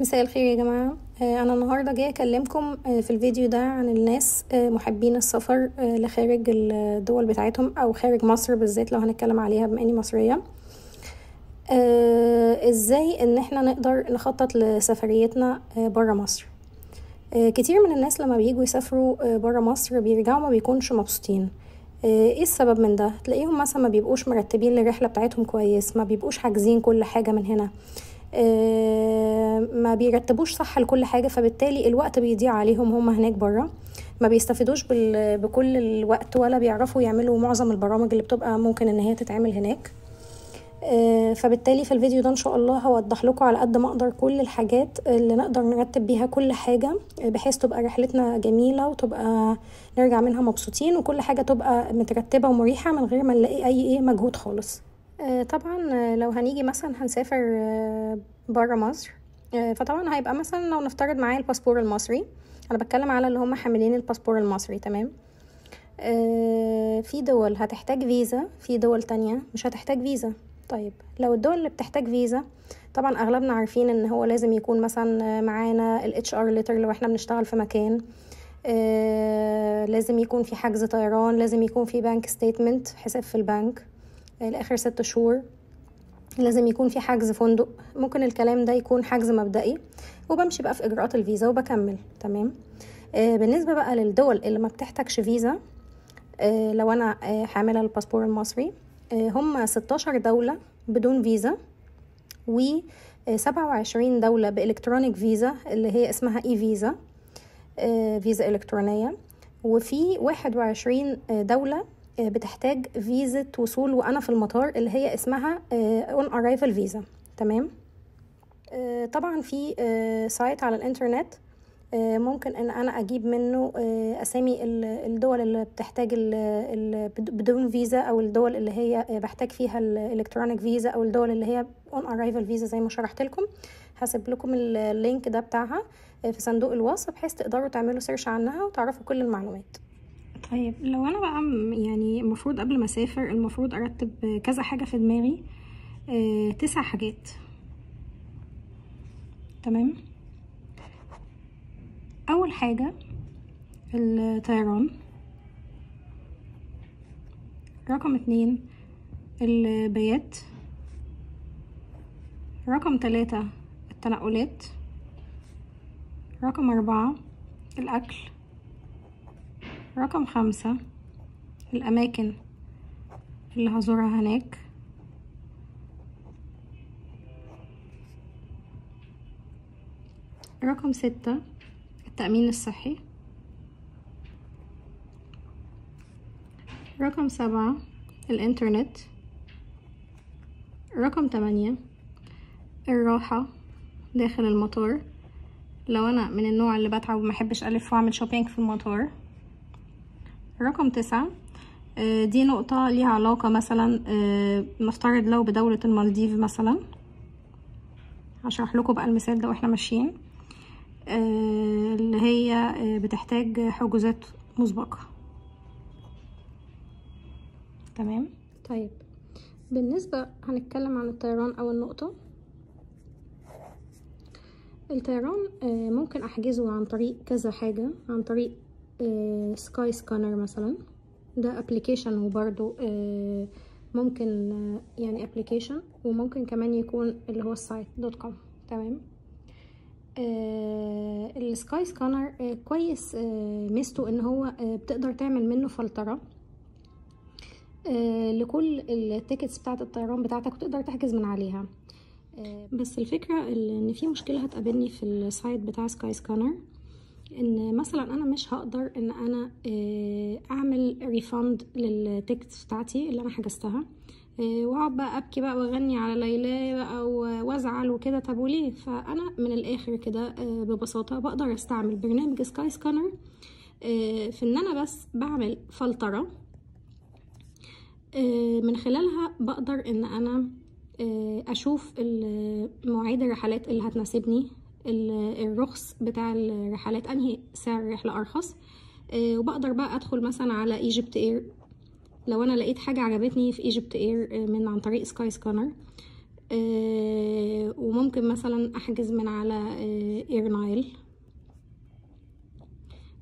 مساء الخير يا جماعة. آه، أنا النهاردة جاية أكلمكم آه، في الفيديو ده عن الناس آه، محبين السفر لخارج الدول بتاعتهم أو خارج مصر بالذات لو هنتكلم عليها بما إني مصرية. إزاي إن إحنا نقدر نخطط لسفريتنا برا مصر؟ كتير من الناس لما بييجوا يسافروا برا مصر بيرجعوا ما بيكونش مبسوطين. إيه السبب من ده؟ تلاقيهم مثلا ما بيبقوش مرتبين الرحلة بتاعتهم كويس ما بيبقوش حاجزين كل حاجة من هنا. ما بيرتبوش صح لكل حاجة فبالتالي الوقت بيضيع عليهم هم هناك برا ما بيستفيدوش بكل الوقت ولا بيعرفوا يعملوا معظم البرامج اللي بتبقى ممكن إن هي تتعمل هناك. آه، فبالتالي في الفيديو ده إن شاء الله هوضح لكم على قد ما أقدر كل الحاجات اللي نقدر نرتب بيها كل حاجة آه، بحيث تبقى رحلتنا جميلة وتبقى نرجع منها مبسوطين وكل حاجة تبقى مترتبة ومريحة من غير ما نلاقي أي إيه مجهود خالص. آه، طبعا آه، لو هنيجي مثلا هنسافر برا مصر آه، فطبعا هيبقى مثلا لو نفترض معايا الباسبور المصري أنا بتكلم على اللي هم حاملين الباسبور المصري تمام؟ آه، في دول هتحتاج فيزا في دول تانية مش هتحتاج فيزا. طيب لو الدول اللي بتحتاج فيزا طبعا أغلبنا عارفين إن هو لازم يكون مثلا معانا ال HR letter لو إحنا بنشتغل في مكان. آه، لازم يكون في حجز طيران لازم يكون في bank statement حساب في البنك. آه، لآخر ست شهور. لازم يكون في حجز فندق. ممكن الكلام ده يكون حجز مبدئي وبمشي بقى في إجراءات الفيزا وبكمل. تمام؟ آه، بالنسبة بقى للدول اللي ما بتحتاجش فيزا آه، لو أنا آه، حامله الباسبور المصري آه، هم 16 دولة بدون فيزا و 27 دولة ب electronic visa اللي هي اسمها e-visa آه، فيزا إلكترونية وفي 21 دولة آه، بتحتاج فيزا وصول وأنا في المطار اللي هي اسمها on arrival visa تمام؟ آه، طبعا في آه، site على الإنترنت آه، ممكن إن أنا أجيب منه آه، أسامي ال- الدول اللي بتحتاج بدون فيزا أو الدول اللي هي آه، بحتاج فيها ال electronic visa أو الدول اللي هي on arrival visa زي ما شرحت لكم. هسيب لكم ال- ال link ده بتاعها آه، في صندوق الوصف بحيث تقدروا تعملوا سيرش عنها وتعرفوا كل المعلومات. طيب لو أنا بقى يعني المفروض قبل ما أسافر المفروض أرتب كذا حاجة في دماغي آه، تسع حاجات. تمام؟ أول حاجة الطيران. رقم اتنين البيات. رقم تلاتة التنقلات. رقم أربعة الأكل. رقم خمسة. الأماكن اللي هزورها هناك. رقم ستة التأمين الصحي. رقم سبعة الإنترنت. رقم تمانية الراحة داخل المطار. لو أنا من النوع اللي بتعب ومحبش ألف وأعمل شوبينج في المطار. رقم تسعة آه، دي نقطة ليها علاقة مثلا آه، نفترض لو بدولة المالديف مثلا. هشرح لكم بقى المثال ده وإحنا ماشيين. آه، اللي هي بتحتاج حجوزات مسبقة. تمام؟ طيب بالنسبة هنتكلم عن الطيران أول نقطة. الطيران ممكن أحجزه عن طريق كذا حاجة عن طريق Skyscanner مثلا. ده application وبرضو آه، ممكن آه، يعني application وممكن كمان يكون اللي هو ال site dot com تمام؟ آه ال Skyscanner آه كويس آه ميزته إن هو آه بتقدر تعمل منه فلترة. آه لكل ال tickets بتاعت الطيران بتاعتك وتقدر تحجز من عليها. آه بس الفكرة اللي- إن في مشكلة هتقابلني في ال site بتاع Skyscanner إن مثلا أنا مش هقدر إن أنا آه، أعمل refund لل tickets بتاعتي اللي أنا حجزتها. آه، وأقعد بقى أبكي بقى وأغني على ليلى بقى وأزعل وكده. طب وليه؟ فأنا من الآخر كده آه، ببساطة بقدر أستعمل برنامج Skyscanner في إن أنا بس بعمل فلترة. من خلالها بقدر إن أنا أشوف مواعيد الرحلات اللي هتناسبني. الرخص بتاع الرحلات أنهي سعر الرحلة أرخص؟ آه، وبقدر بقى أدخل مثلا على EgyptAir لو أنا لقيت حاجة عجبتني في EgyptAir من عن طريق Skyscanner آه وممكن مثلا أحجز من على آه Air Nile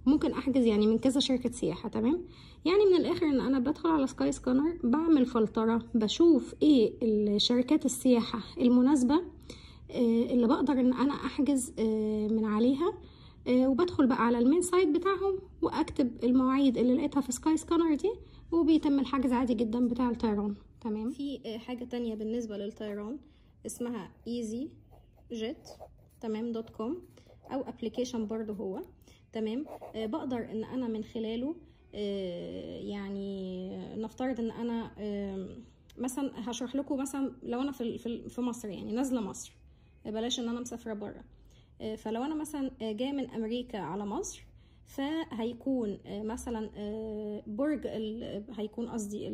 ممكن أحجز يعني من كذا شركة سياحة تمام؟ يعني من الآخر إن أنا بدخل على Skyscanner بعمل فلترة بشوف إيه الشركات السياحة المناسبة آه اللي بقدر إن أنا أحجز آه من عليها. آه وبدخل بقى على ال main site بتاعهم وأكتب المواعيد اللي لقيتها في Skyscanner دي وبيتم الحجز عادي جدا بتاع الطيران. تمام؟ في حاجة تانية بالنسبة للطيران اسمها easyJet تمام dot com أو application برضو هو. تمام؟ آه بقدر إن أنا من خلاله آه يعني نفترض إن أنا آه مثلا هشرح لكم مثلا لو أنا في في مصر يعني نازلة مصر. بلاش إن أنا مسافرة بره فلو أنا مثلا جاية من أمريكا على مصر فهيكون مثلا برج هيكون قصدي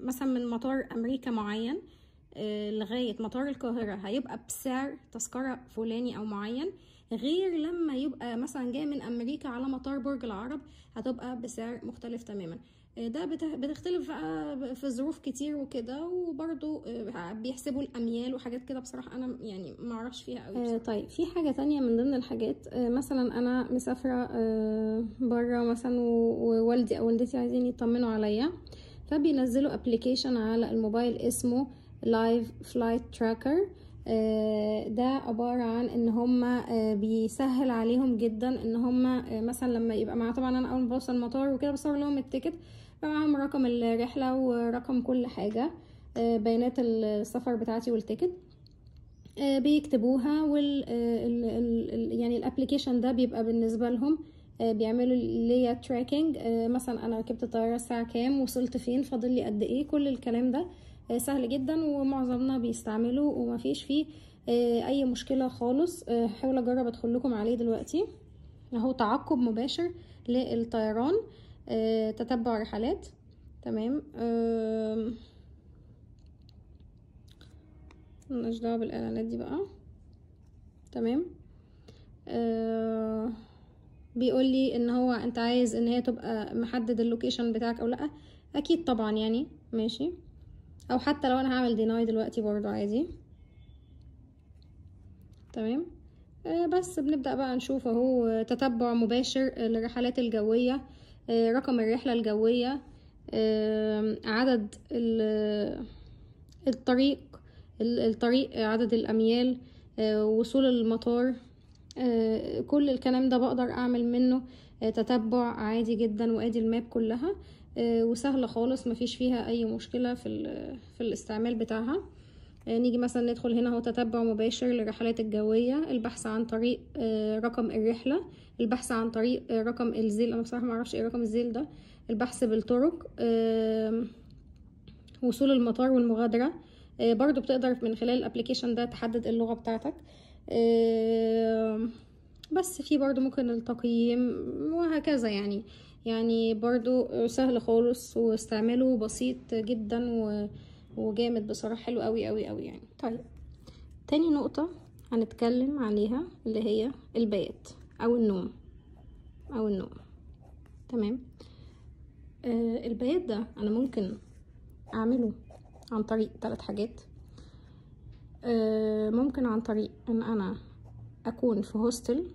مثلا من مطار أمريكا معين لغاية مطار القاهرة هيبقى بسعر تذكرة فلاني أو معين. غير لما يبقى مثلا جاي من أمريكا على مطار برج العرب هتبقى بسعر مختلف تماما. ده بتختلف في ظروف كتير وكده وبرضو بيحسبوا الأميال وحاجات كده. بصراحة أنا يعني ما أعرفش فيها قوي آه طيب في حاجة تانية من ضمن الحاجات آه مثلا أنا مسافرة آه بره مثلا ووالدي أو والدتي عايزين يطمنوا عليا فبينزلوا application على الموبايل اسمه Live Flight Tracker ده عبارة عن إن هم بيسهل عليهم جدا إن هم مثلا لما يبقى مع طبعا أنا أول ما بوصل المطار وكده بصور لهم ال ticket معاهم رقم الرحلة ورقم كل حاجة بيانات السفر بتاعتي وال ticket بيكتبوها وال يعني ال application ده بيبقى بالنسبة لهم بيعملوا ليا تراكنج مثلا أنا ركبت الطيارة الساعة كام وصلت فين فاضل لي قد إيه كل الكلام ده سهل جدا ومعظمنا بيستعمله ومفيش فيه أي مشكلة خالص هحاول أجرب أدخل لكم عليه دلوقتي. أهو تعقب مباشر للطيران. تتبع رحلات. تمام. ملناش دعوة بالإعلانات دي بقى. تمام. أه بيقول لي إن هو أنت عايز إن هي تبقى محدد اللوكيشن بتاعك أو لأ؟ أكيد طبعا يعني. ماشي. أو حتى لو أنا هعمل ديناي دلوقتي برضو عادي. تمام. أه بس بنبدأ بقى نشوف أهو تتبع مباشر للرحلات الجوية. أه رقم الرحلة الجوية أه عدد الطريق الطريق عدد الأميال وصول المطار كل الكلام ده بقدر أعمل منه تتبع عادي جدا وآدي الماب كلها وسهلة خالص مفيش فيها أي مشكلة في, في الاستعمال بتاعها. نيجي مثلا ندخل هنا هو تتبع مباشر للرحلات الجوية. البحث عن طريق رقم الرحلة. البحث عن طريق رقم الزيل. أنا بصراحة معرفش إيه رقم الزيل ده. البحث بالطرق وصول المطار والمغادرة. برضو بتقدر من خلال الأبليكيشن ده تحدد اللغة بتاعتك. بس في برضو ممكن التقييم وهكذا يعني. يعني برضو سهل خالص واستعماله بسيط جدا وجامد بصراحة حلو قوي قوي قوي يعني. طيب تاني نقطة هنتكلم عليها اللي هي البيات أو النوم أو النوم. تمام؟ آه البيات ده أنا ممكن أعمله عن طريق ثلاث حاجات. آه ممكن عن طريق إن أنا أكون في هوستل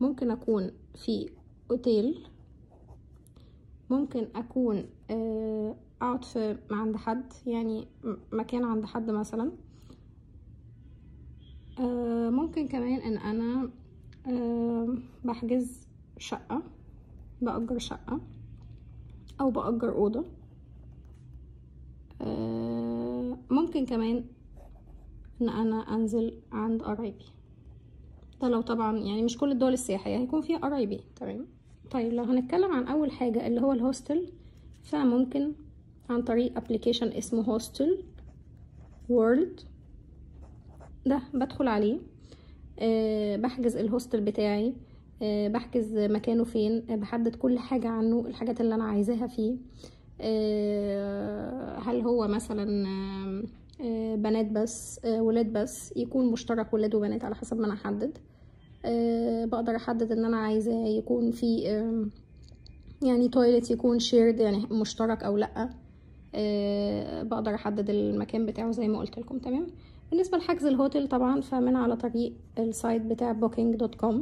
ممكن أكون في اوتيل ممكن أكون آه اقعد في عند حد يعني مكان عند حد مثلا. آه ممكن كمان إن أنا بحجز شقة بأجر شقة أو بأجر أوضة. ممكن كمان إن أنا أنزل عند قرايبي. ده لو طبعا يعني مش كل الدول السياحية هيكون فيها قرايبي تمام؟ طيب لو هنتكلم عن أول حاجة اللي هو ال hostel فممكن عن طريق application اسمه Hostel World ده بدخل عليه. أه بحجز ال hostel بتاعي. أه بحجز مكانه فين. بحدد كل حاجة عنه الحاجات اللي أنا عايزاها فيه. أه هل هو مثلا بنات بس ولاد بس. يكون مشترك ولاد وبنات على حسب ما أنا أحدد. أه بقدر أحدد إن أنا عايزاه يكون في أه يعني toilet يكون shared يعني مشترك لأ. آه، بقدر أحدد المكان بتاعه زي ما قلت لكم تمام؟ بالنسبة لحجز الهوتيل طبعا فمن على طريق ال site بتاع booking.com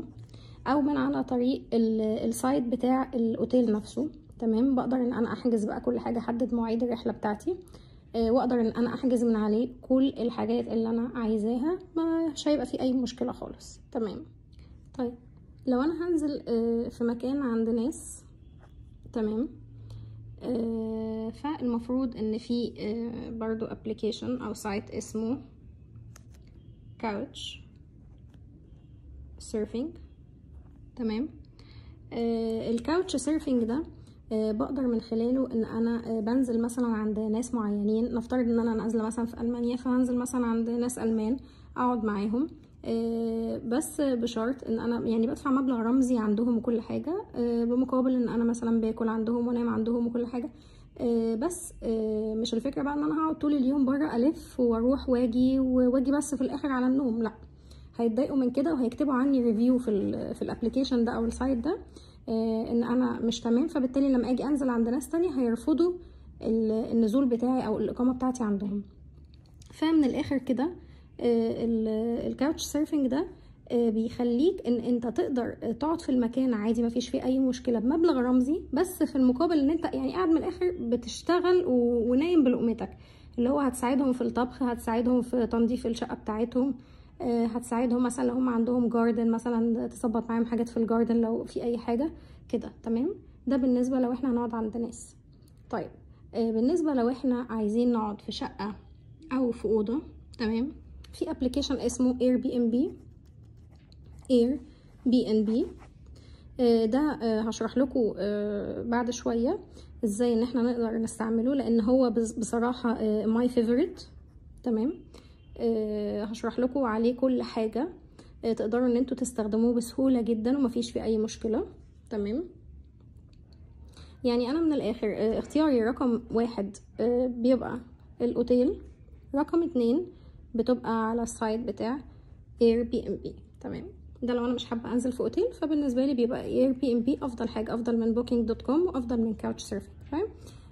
أو من على طريق ال- ال site بتاع الأوتيل نفسه تمام؟ بقدر إن أنا أحجز بقى كل حاجة أحدد مواعيد الرحلة بتاعتي آه، وأقدر إن أنا أحجز من عليه كل الحاجات اللي أنا عايزاها مش هيبقى في أي مشكلة خالص تمام؟ طيب لو أنا هنزل آه، في مكان عند ناس تمام؟ آه، فالمفروض إن في آه، برضو application أو site اسمه Couchsurfing تمام؟ آه، ال Couchsurfing ده آه، بقدر من خلاله إن أنا آه، بنزل مثلا عند ناس معينين. نفترض إن أنا نازلة مثلا في ألمانيا فهنزل مثلا عند ناس ألمان أقعد معاهم. آه، بس بشرط إن أنا يعني بدفع مبلغ رمزي عندهم وكل حاجة آه، بمقابل إن أنا مثلا باكل عندهم وأنام عندهم وكل حاجة. آه، بس آه، مش الفكرة بقى إن أنا هقعد طول اليوم بره ألف وأروح وأجي وأجي بس في الآخر على النوم لأ. هيتضايقوا من كده وهيكتبوا عني review في ال في ال application ده أو ال site ده آه، إن أنا مش تمام. فبالتالي لما أجي أنزل عند ناس تانية هيرفضوا ال- النزول بتاعي أو الإقامة بتاعتي عندهم. فمن الآخر كده آه، ال Couchsurfing ده آه، بيخليك إن أنت تقدر آه، تقعد في المكان عادي مفيش فيه أي مشكلة بمبلغ رمزي بس في المقابل إن أنت يعني قاعد من الآخر بتشتغل ونايم بلقمتك. اللي هو هتساعدهم في الطبخ هتساعدهم في تنظيف الشقة بتاعتهم آه، هتساعدهم مثلا لو هم عندهم garden مثلا تظبط معاهم حاجات في ال garden لو في أي حاجة كده تمام؟ ده بالنسبة لو إحنا هنقعد عند ناس. طيب آه، بالنسبة لو إحنا عايزين نقعد في شقة أو في أوضة تمام؟ في application اسمه اير بي ام بي اير بي ان بي ده آه، هشرح لكم آه، بعد شوية إزاي ان إحنا نقدر نستعمله لأن هو بص- بصراحة my favorite تمام؟ آه، هشرح لكم عليه كل حاجة آه، تقدروا ان أنتوا تستخدموه بسهولة جدا ومفيش فيه أي مشكلة. تمام؟ يعني أنا من الآخر آه، اختياري رقم واحد آه، بيبقى الأوتيل. رقم اتنين بتبقى على ال site بتاع Airbnb تمام. ده لو أنا مش حابة أنزل في أوتيل فبالنسبة لي بيبقى Airbnb أفضل حاجة أفضل من Booking.com وأفضل من Couchsurfing فاهم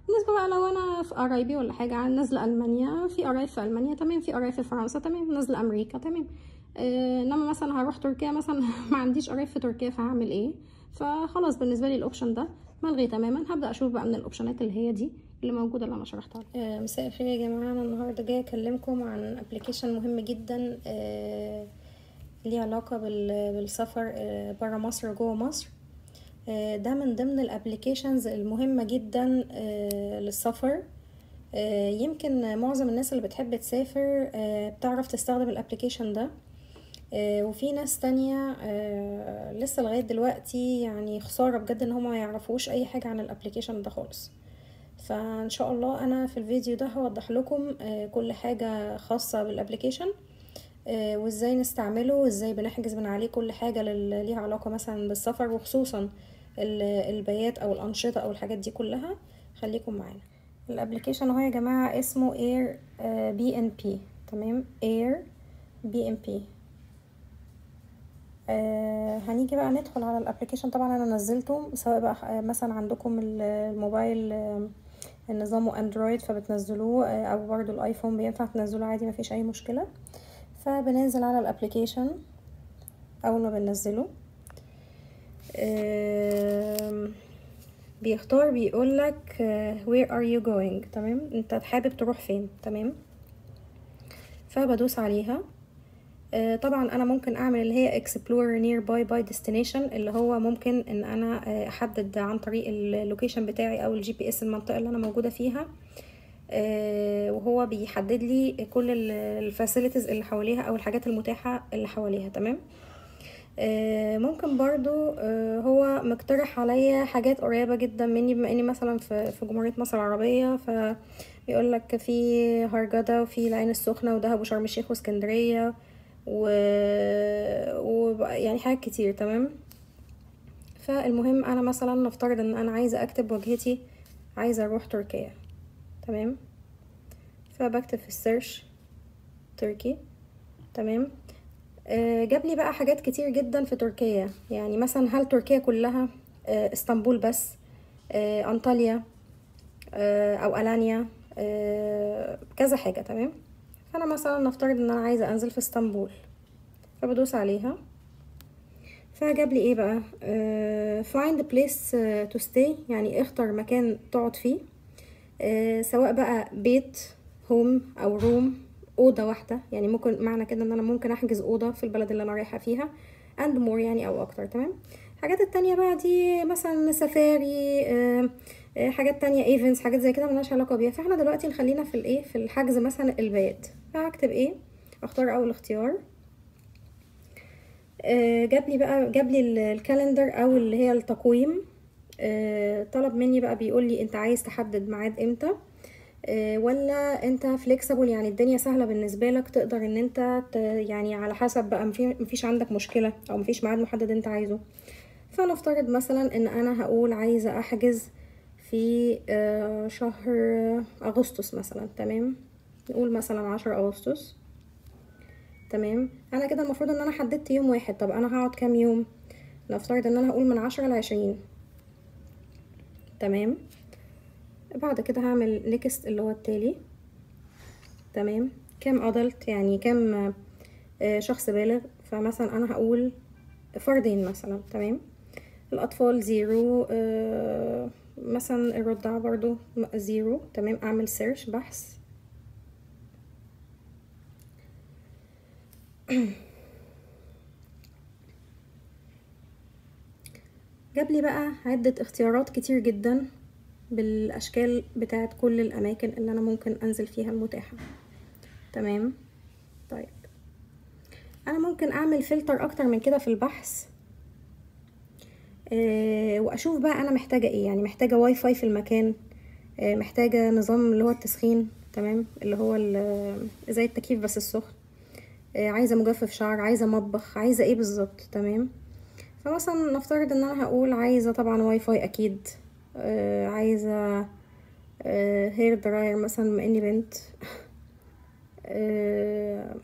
بالنسبة بقى لو أنا في قرايبي ولا حاجة نازلة ألمانيا في قرايب في ألمانيا تمام. في قرايب في فرنسا تمام. نازلة أمريكا تمام. آه، إنما مثلا هروح تركيا مثلا ما عنديش قرايب في تركيا فهعمل إيه؟ فخلاص بالنسبة لي ال option ده ملغي تماما. هبدأ أشوف بقى من الأوبشنات اللي هي دي. اللي موجودة اللي أنا شرحتها. آه، مساء الخير يا جماعة. أنا النهاردة جاية أكلمكم عن application مهم جدا آه، ليه علاقة بال- بالسفر آه، برا مصر وجوه مصر. آه، ده من ضمن ال applications المهمة جدا للسفر. يمكن معظم الناس اللي بتحب تسافر بتعرف تستخدم ال application ده. وفي ناس تانية لسه لغاية دلوقتي يعني خسارة بجد إن هما ما يعرفوش أي حاجة عن ال application ده خالص. فان شاء الله أنا في الفيديو ده هوضح لكم آه، كل حاجة خاصة بال application آه، وازاي نستعمله وازاي بنحجز من عليه كل حاجة ليها علاقة مثلا بالسفر وخصوصا ال- البيات أو الأنشطة أو الحاجات دي كلها. خليكم معانا. ال application اهو يا جماعة اسمه Airbnb تمام؟ Airbnb هنيجي بقى ندخل على ال application طبعا أنا نزلته سواء بقى آه، مثلا عندكم ال- الموبايل آه، نظامه Android فبتنزلوه آه، أو برضو ال iPhone بينفع تنزلوه عادي مفيش أي مشكلة. فبننزل على ال application أول ما بننزله. بيختار بيقولك آه، where are you going? تمام؟ أنت حابب تروح فين؟ تمام؟ فبدوس عليها. آه، طبعا أنا ممكن أعمل اللي هي explore nearby by destination اللي هو ممكن إن أنا آه، أحدد عن طريق ال location بتاعي أو ال GPS المنطقة اللي أنا موجودة فيها. آه، وهو بيحدد لي كل ال facilities اللي حواليها أو الحاجات المتاحة اللي حواليها تمام؟ ممكن برضو هو مقترح عليا حاجات قريبة جدا مني بما إني مثلا في في جمهورية مصر العربية فبيقول لك في هرجدة وفي العين السخنة ودهب وشرم الشيخ واسكندرية و... و يعني حاجات كتير تمام؟ فالمهم أنا مثلا نفترض إن أنا عايزة أكتب وجهتي عايزة أروح تركيا تمام؟ فبكتب في السيرش تركي تمام؟ آه، بقى حاجات كتير جدا في تركيا يعني مثلا هل تركيا كلها آه، إسطنبول بس آه، أنطاليا آه، أو ألانيا كذا حاجة تمام؟ فانا مثلا نفترض إن أنا عايزة أنزل في إسطنبول فبدوس عليها. فجاب لي إيه بقى؟ place آه، to stay يعني اختر مكان تقعد فيه. آه سواء بقى بيت home أو room أوضة واحدة. يعني ممكن معنى كده إن أنا ممكن أحجز أوضة في البلد اللي أنا رايحة فيها and more يعني أو أكتر تمام؟ الحاجات التانية بقى دي مثلا سفاري آه، حاجات تانية events حاجات زي كده ملهاش علاقة بيها. فإحنا دلوقتي خلينا في الإيه في الحجز مثلا البيات فهكتب إيه؟ أختار أول اختيار. آه، جاب لي بقى جاب لي ال- calendar أو اللي هي التقويم. آه، طلب مني بقى بيقول لي أنت عايز تحدد ميعاد إمتى؟ آه، ولا أنت فليكسبل يعني الدنيا سهلة بالنسبة لك تقدر إن أنت يعني على حسب بقى مفي- مفيش عندك مشكلة أو مفيش ميعاد محدد أنت عايزه. فنفترض مثلا إن أنا هقول عايزة أحجز في آه، شهر أغسطس مثلا تمام؟ نقول مثلا عشر أغسطس. تمام؟ أنا كده المفروض إن أنا حددت يوم واحد. طب أنا هقعد كام يوم؟ نفترض إن أنا هقول من عشرة لعشرين. تمام؟ بعد كده هعمل next اللي هو التالي. تمام؟ كام adult يعني كام آه، شخص بالغ؟ فمثلا أنا هقول فردين مثلا. تمام؟ الأطفال zero مثلا الرضع برضو zero تمام؟ أعمل search بحث. جاب لي بقى عدة اختيارات كتير جدا بالأشكال بتاعت كل الأماكن اللي أنا ممكن أنزل فيها المتاحة. تمام؟ طيب. أنا ممكن أعمل فلتر أكتر من كده في البحث. وأشوف بقى أنا محتاجة إيه. يعني محتاجة واي فاي في المكان آه محتاجة نظام اللي هو التسخين تمام؟ اللي هو ال- زي التكييف بس السخن. آه عايزة مجفف شعر عايزة مطبخ عايزة إيه بالظبط تمام؟ فمثلا نفترض إن أنا هقول عايزة طبعا واي فاي أكيد. آه عايزة آه hair dryer مثلا بما إني بنت. آه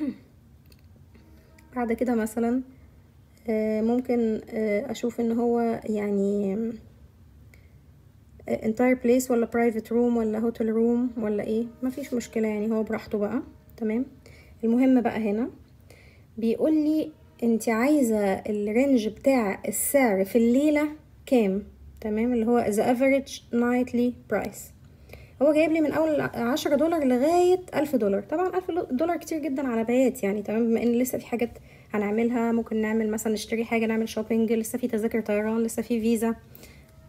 بعد كده مثلا آه ممكن آه أشوف إن هو يعني آه entire place ولا private room ولا hotel room ولا إيه. مفيش مشكلة يعني هو براحته بقى. تمام؟ المهم بقى هنا بيقول لي أنت عايزة ال range بتاع السعر في الليلة كام؟ تمام؟ اللي هو the average nightly price. هو جايب لي من أول عشرة دولار لغاية ألف دولار. طبعا ألف دولار كتير جدا على بيات يعني تمام؟ بما إن لسه في حاجات هنعملها. ممكن نعمل مثلا نشتري حاجة نعمل shopping لسه في تذاكر طيران لسه في فيزا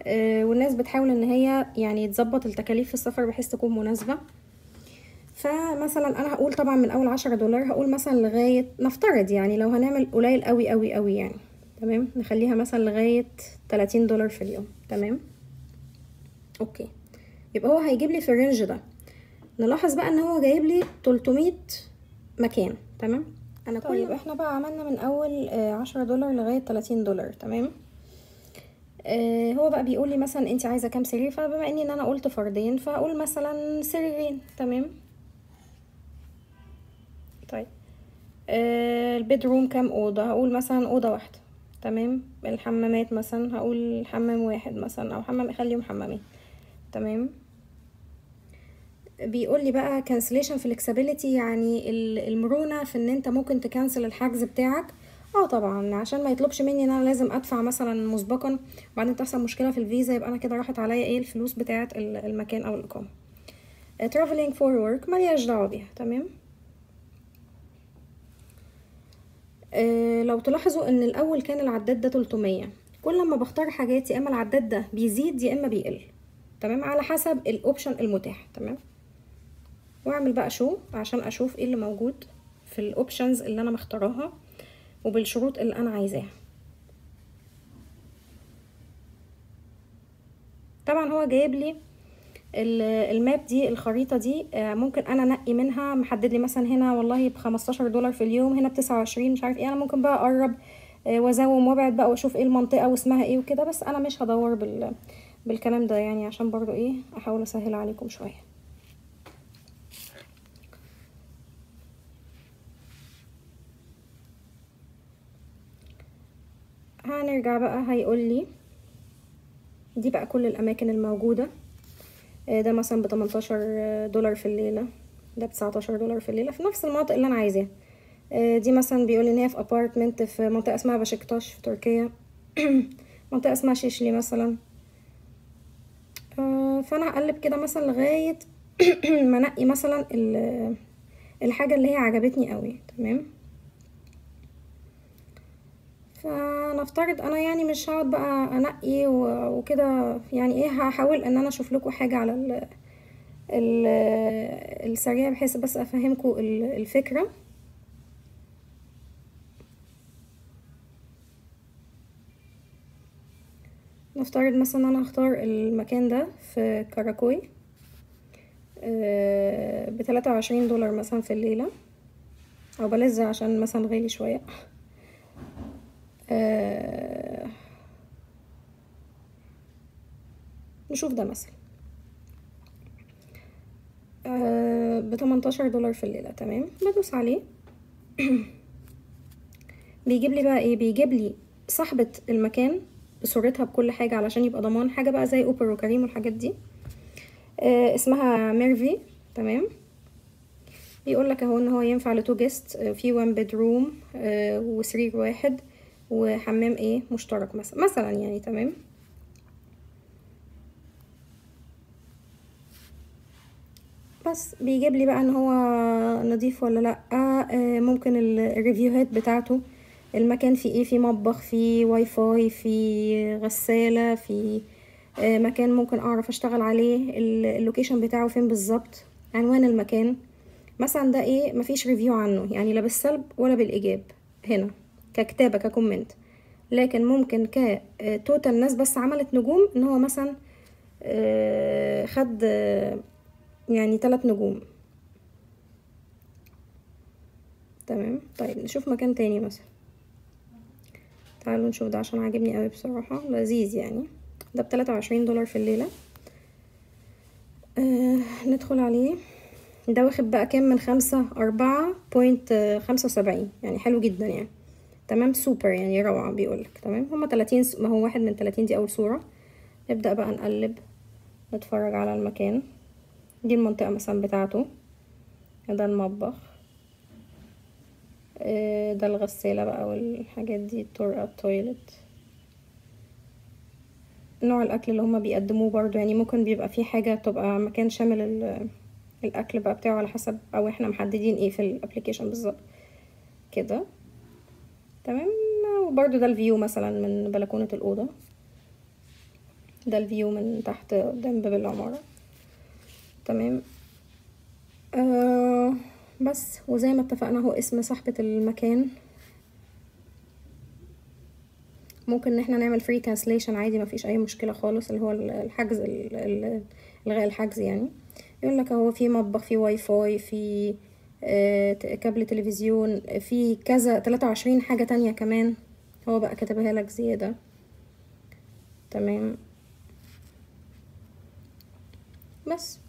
آه والناس بتحاول إن هي يعني تظبط التكاليف في السفر بحيث تكون مناسبة. فمثلا أنا هقول طبعا من أول عشرة دولار هقول مثلا لغاية نفترض يعني لو هنعمل قليل قوي قوي قوي يعني. تمام؟ نخليها مثلا لغاية 30 دولار في اليوم. تمام؟ okay. يبقى هو هيجيب لي في ال range ده. نلاحظ بقى إن هو جايب لي 300 مكان. تمام؟ أنا كل طيب إحنا بقى عملنا من أول عشرة دولار لغاية 30 دولار تمام؟ آه هو بقى بيقول لي مثلا انت عايزة كام سرير؟ فبما إني إن أنا قلت فردين فاقول مثلا سريرين تمام؟ طيب آه البيدروم كام أوضة؟ هقول مثلا أوضة واحدة تمام؟ الحمامات مثلا هقول حمام واحد مثلا أو حمام اخليهم حمامين تمام؟ بيقول لي بقى cancellation flexibility يعني المرونة في إن أنت ممكن تكنسل الحجز بتاعك. آه طبعا عشان ما يطلبش مني إن أنا لازم أدفع مثلا مسبقا. وبعدين تحصل مشكلة في الفيزا يبقى أنا كده راحت عليا إيه الفلوس بتاعه المكان أو الاقامه traveling for work ملياش دعوة بيها. تمام؟ آه لو تلاحظوا إن الأول كان العداد ده 300 كل ما بختار حاجات يا إما العداد ده بيزيد يا إما بيقل. تمام؟ على حسب ال option المتاح. تمام؟ واعمل بقى show عشان أشوف إيه اللي موجود في ال options اللي أنا مختاراها وبالشروط اللي أنا عايزاها. طبعا هو جايب لي الماب دي الخريطة دي ممكن أنا أنقي منها محدد لي مثلا هنا والله ب 15 دولار في اليوم هنا ب 29 مش عارف إيه أنا ممكن بقى أقرب وازوم وأبعد بقى وأشوف إيه المنطقة واسمها إيه وكده بس أنا مش هدور بال بالكلام ده يعني عشان برضو إيه أحاول أسهل عليكم شوية. هنرجع بقى هيقول لي دي بقى كل الأماكن الموجودة. آه، ده مثلا ب 18 دولار في الليلة ده ب 19 دولار في الليلة في نفس المناطق اللي أنا عايزاها. آه، دي مثلا بيقول إن هي في ابارتمنت في منطقة اسمها بشكتاش في تركيا. منطقة اسمها شيشلي مثلا. آه، فأنا هقلب كده مثلا لغاية ما انقي مثلا ال- الحاجة اللي هي عجبتني قوي تمام؟ فنفترض أنا يعني مش هقعد بقى أنقي وكده. يعني إيه هحاول إن أنا أشوف لكم حاجة على ال ال السريع بحيث بس أفهمكم ال- الفكرة. نفترض مثلا أنا هختار المكان ده في كاراكوي بتلاتة وعشرين دولار مثلا في الليلة. أو ده عشان مثلا غالي شوية. آه، نشوف ده مثلا. ب 18 دولار في الليلة تمام؟ بدوس عليه. بيجيب لي بقى إيه؟ بيجيب لي صاحبة المكان بصورتها بكل حاجة علشان يبقى ضمان حاجة بقى زي أوبر وكريم والحاجات دي. آه اسمها ميرفي تمام؟ بيقول لك أهو إن هو ينفع ل two guests في one bedroom آه وسرير واحد. وحمام إيه مشترك مثلا مثلا يعني تمام؟ بس بيجيب لي بقى ان هو نضيف ولا لأ. آه ممكن ال- reviewهات بتاعته. المكان فيه إيه؟ في مطبخ في واي فاي في غسالة في آه مكان ممكن اعرف اشتغل عليه. ال- location بتاعه فين بالظبط؟ عنوان المكان. مثلا ده إيه؟ مفيش review عنه يعني لا بالسلب ولا بالإيجاب. هنا. ككتابة ك comment لكن ممكن ك total ناس بس عملت نجوم إن هو مثلا آه، خد آه، يعني ثلاث نجوم. تمام؟ طيب نشوف مكان تاني مثلا. تعالوا نشوف ده عشان عاجبني قوي بصراحة. لذيذ يعني. ده بتلاتة وعشرين دولار في الليلة. آه ندخل عليه. ده واخد بقى كام؟ من خمسة أربعة point خمسة وسبعين. يعني حلو جدا يعني. تمام؟ سوبر يعني روعة بيقولك تمام؟ هما تلاتين ما هو واحد من تلاتين دي أول صورة. نبدأ بقى نقلب نتفرج على المكان. دي المنطقة مثلا بتاعته. ده المطبخ. آه، ده الغسالة بقى والحاجات دي الطرقة ال toilet نوع الأكل اللي هما بيقدموه برضو. يعني ممكن بيبقى فيه حاجة تبقى مكان شامل ال- الأكل بقى بتاعه على حسب أو إحنا محددين إيه في ال application بالظبط. كده. تمام؟ وبرضو ده ال view مثلا من بلكونة الأوضة. ده ال view من تحت قدام باب العمارة تمام؟ آه بس وزي ما اتفقنا هو اسم صاحبة المكان. ممكن إن إحنا نعمل free cancellation عادي ما فيش أي مشكلة خالص اللي هو الحجز ال- ال- الغاء الحجز يعني. يقول لك هو في مطبخ في واي فاي في كابل تلفزيون في كذا 23 حاجة تانية كمان. هو بقى كاتبها لك زيادة. تمام. بس.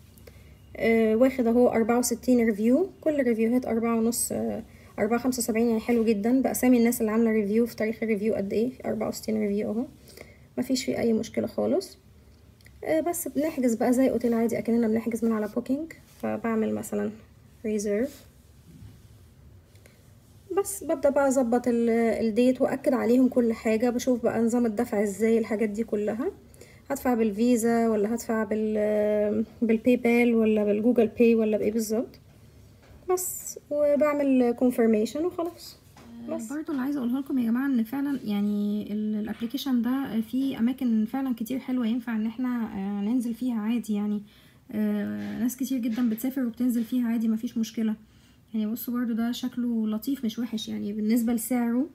آه واخد اهو أربعة وستين review كل reviewهات أربعة ونص آه أربعة خمسة وسبعين يعني حلو جدا. بأسامي الناس اللي عاملة review في تاريخ ال review قد إيه؟ أربعة وستين review اهو. مفيش فيه أي مشكلة خالص. آه بس بنحجز بقى زي أوتيل عادي أكننا بنحجز من على Booking فبعمل مثلا reserve بس ببدأ بقى أظبط ال- date وأكد عليهم كل حاجة بشوف بقى نظام الدفع إزاي الحاجات دي كلها. هدفع بالفيزا ولا هدفع بال بال PayPal ولا بال Google Pay ولا بإيه بالظبط. بس وبعمل confirmation وخلاص. بس. برضو اللي عايزة أقوله لكم يا جماعة إن فعلا يعني ال application ده فيه أماكن فعلا كتير حلوة ينفع إن إحنا آه، ننزل فيها عادي يعني. ناس كتير جدا بتسافر وبتنزل فيها عادي مفيش مشكلة. يعني بصوا برضو ده شكله لطيف مش وحش. يعني بالنسبة لسعره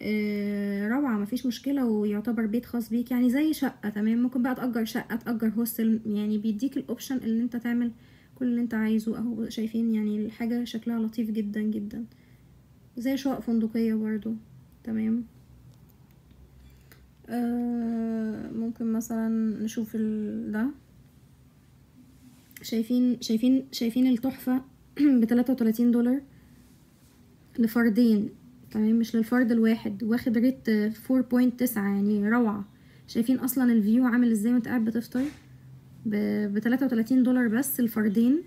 آه، روعة مفيش مشكلة ويعتبر بيت خاص بيك. يعني زي شقة تمام؟ ممكن بقى تأجر شقة تأجر هوستل. يعني بيديك الأوبشن اللي أنت تعمل كل اللي أنت عايزه. أهو شايفين يعني الحاجة شكلها لطيف جدا جدا. زي شقق فندقية برضو تمام؟ آه ممكن مثلا نشوف. ده. شايفين شايفين شايفين التحفة بتلاتة وتلاتين دولار لفردين تمام؟ مش للفرد الواحد واخد rate four point تسعة يعني روعة. شايفين أصلا ال view عامل إزاي وأنت قاعد بتفطر؟ ب 33 دولار بس الفردين.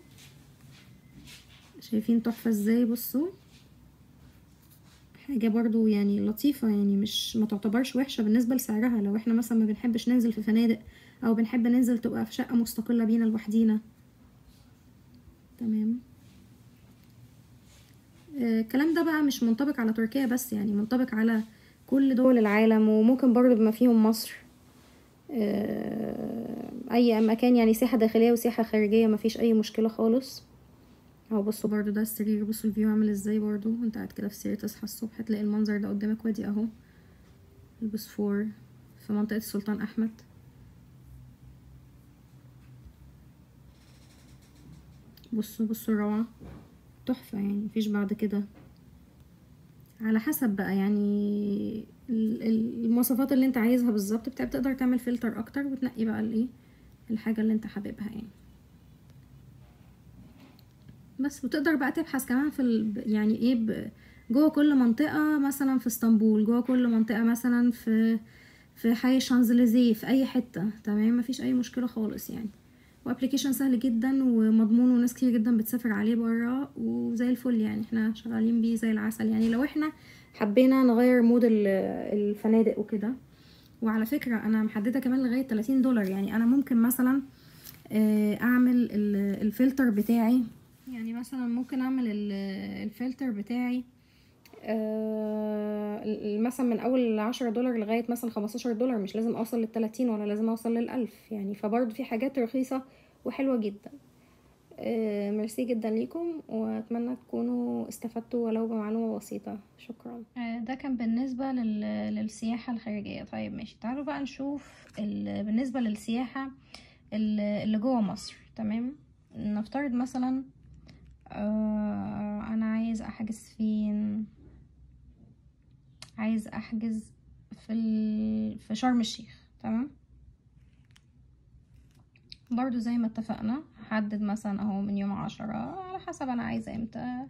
شايفين تحفة إزاي؟ بصوا. حاجة برضو يعني لطيفة يعني مش ما تعتبرش وحشة بالنسبة لسعرها. لو إحنا مثلا ما بنحبش ننزل في فنادق أو بنحب ننزل تبقى في شقة مستقلة بينا لوحدينا. تمام. آه، الكلام ده بقى مش منطبق على تركيا بس يعني منطبق على كل دول العالم وممكن برضو بما فيهم مصر. آه، أي مكان يعني سياحة داخلية وسياحة خارجية مفيش أي مشكلة خالص. أهو بصوا برضو ده السرير بصوا الفيو عامل إزاي برضو. أنت قاعد كده في السرير تصحى الصبح تلاقي المنظر ده قدامك وادي أهو البوسفور في منطقة السلطان أحمد. بصوا بصوا الروعة تحفة يعني مفيش بعد كده. على حسب بقى يعني ال- ال- المواصفات اللي انت عايزها بالظبط بت- بتقدر تعمل فلتر أكتر وتنقي بقى الإيه الحاجة اللي انت حاببها يعني. بس وتقدر بقى تبحث كمان في ال... يعني إيه. جوه كل منطقة مثلا في إسطنبول جوه كل منطقة مثلا في في حي شانزليزيه في أي حتة تمام؟ مفيش أي مشكلة خالص يعني. و application سهل جدا ومضمون وناس كتير جدا بتسافر عليه برا وزي الفل يعني. إحنا شغالين بيه زي العسل يعني. لو إحنا حبينا نغير mood ال- الفنادق وكده. وعلى فكرة أنا محددة كمان لغاية 30 دولار يعني. أنا ممكن مثلا آه، أعمل ال- الفلتر بتاعي. يعني مثلا ممكن أعمل ال- الفلتر بتاعي مثلا من أول عشرة دولار لغاية مثلا خمستاشر دولار مش لازم أوصل للتلاتين ولا لازم أوصل للألف. يعني فبرضه في حاجات رخيصة وحلوة جدا. آه، ميرسي جدا ليكم وأتمنى تكونوا استفدتوا ولو بمعلومة بسيطة. شكرا. ده كان بالنسبة لل... للسياحة الخارجية. طيب ماشي. تعالوا بقى نشوف ال... بالنسبة للسياحة ال- اللي جوه مصر. تمام؟ نفترض مثلا آه، أنا عايز أحجز فين؟ عايز أحجز في ال... في شرم الشيخ تمام؟ برضو زي ما اتفقنا هحدد مثلا أهو من يوم عشرة على حسب أنا عايزة إمتى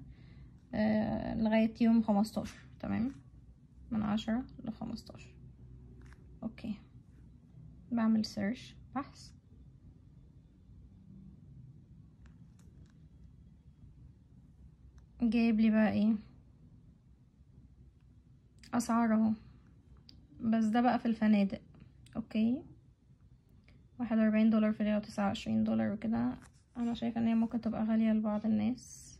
آه لغاية يوم خمستاشر تمام؟ من عشرة لخمستاشر أوكي. بعمل search بحث. جايب لي بقى إيه؟ اسعار اهو بس ده بقى في الفنادق. okay. واحد وأربعين دولار في ليلة وتسعة وعشرين دولار وكده. أنا شايفة إن هي ممكن تبقى غالية لبعض الناس.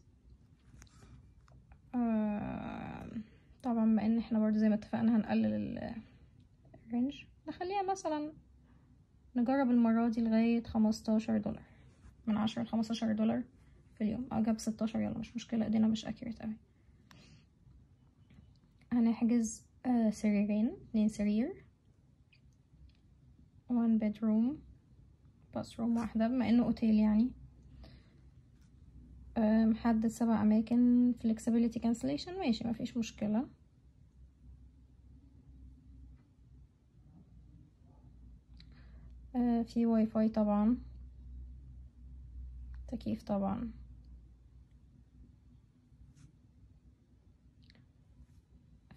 آه طبعا بما إن إحنا برضو زي ما اتفقنا هنقلل ال- ال range نخليها مثلا نجرب المرة دي لغاية خمستاشر دولار. من عشرة لخمستاشر دولار في اليوم. أو جاب ستاشر يلا مش مشكلة إيدينا مش accurate أوي. هنحجز آه سريرين اتنين سرير one bedroom bathroom واحدة بما إنه أوتيل يعني. آه، محدد سبع أماكن flexibility cancellation ماشي مفيش مشكلة. آه، في واي فاي طبعا. تكييف طبعا.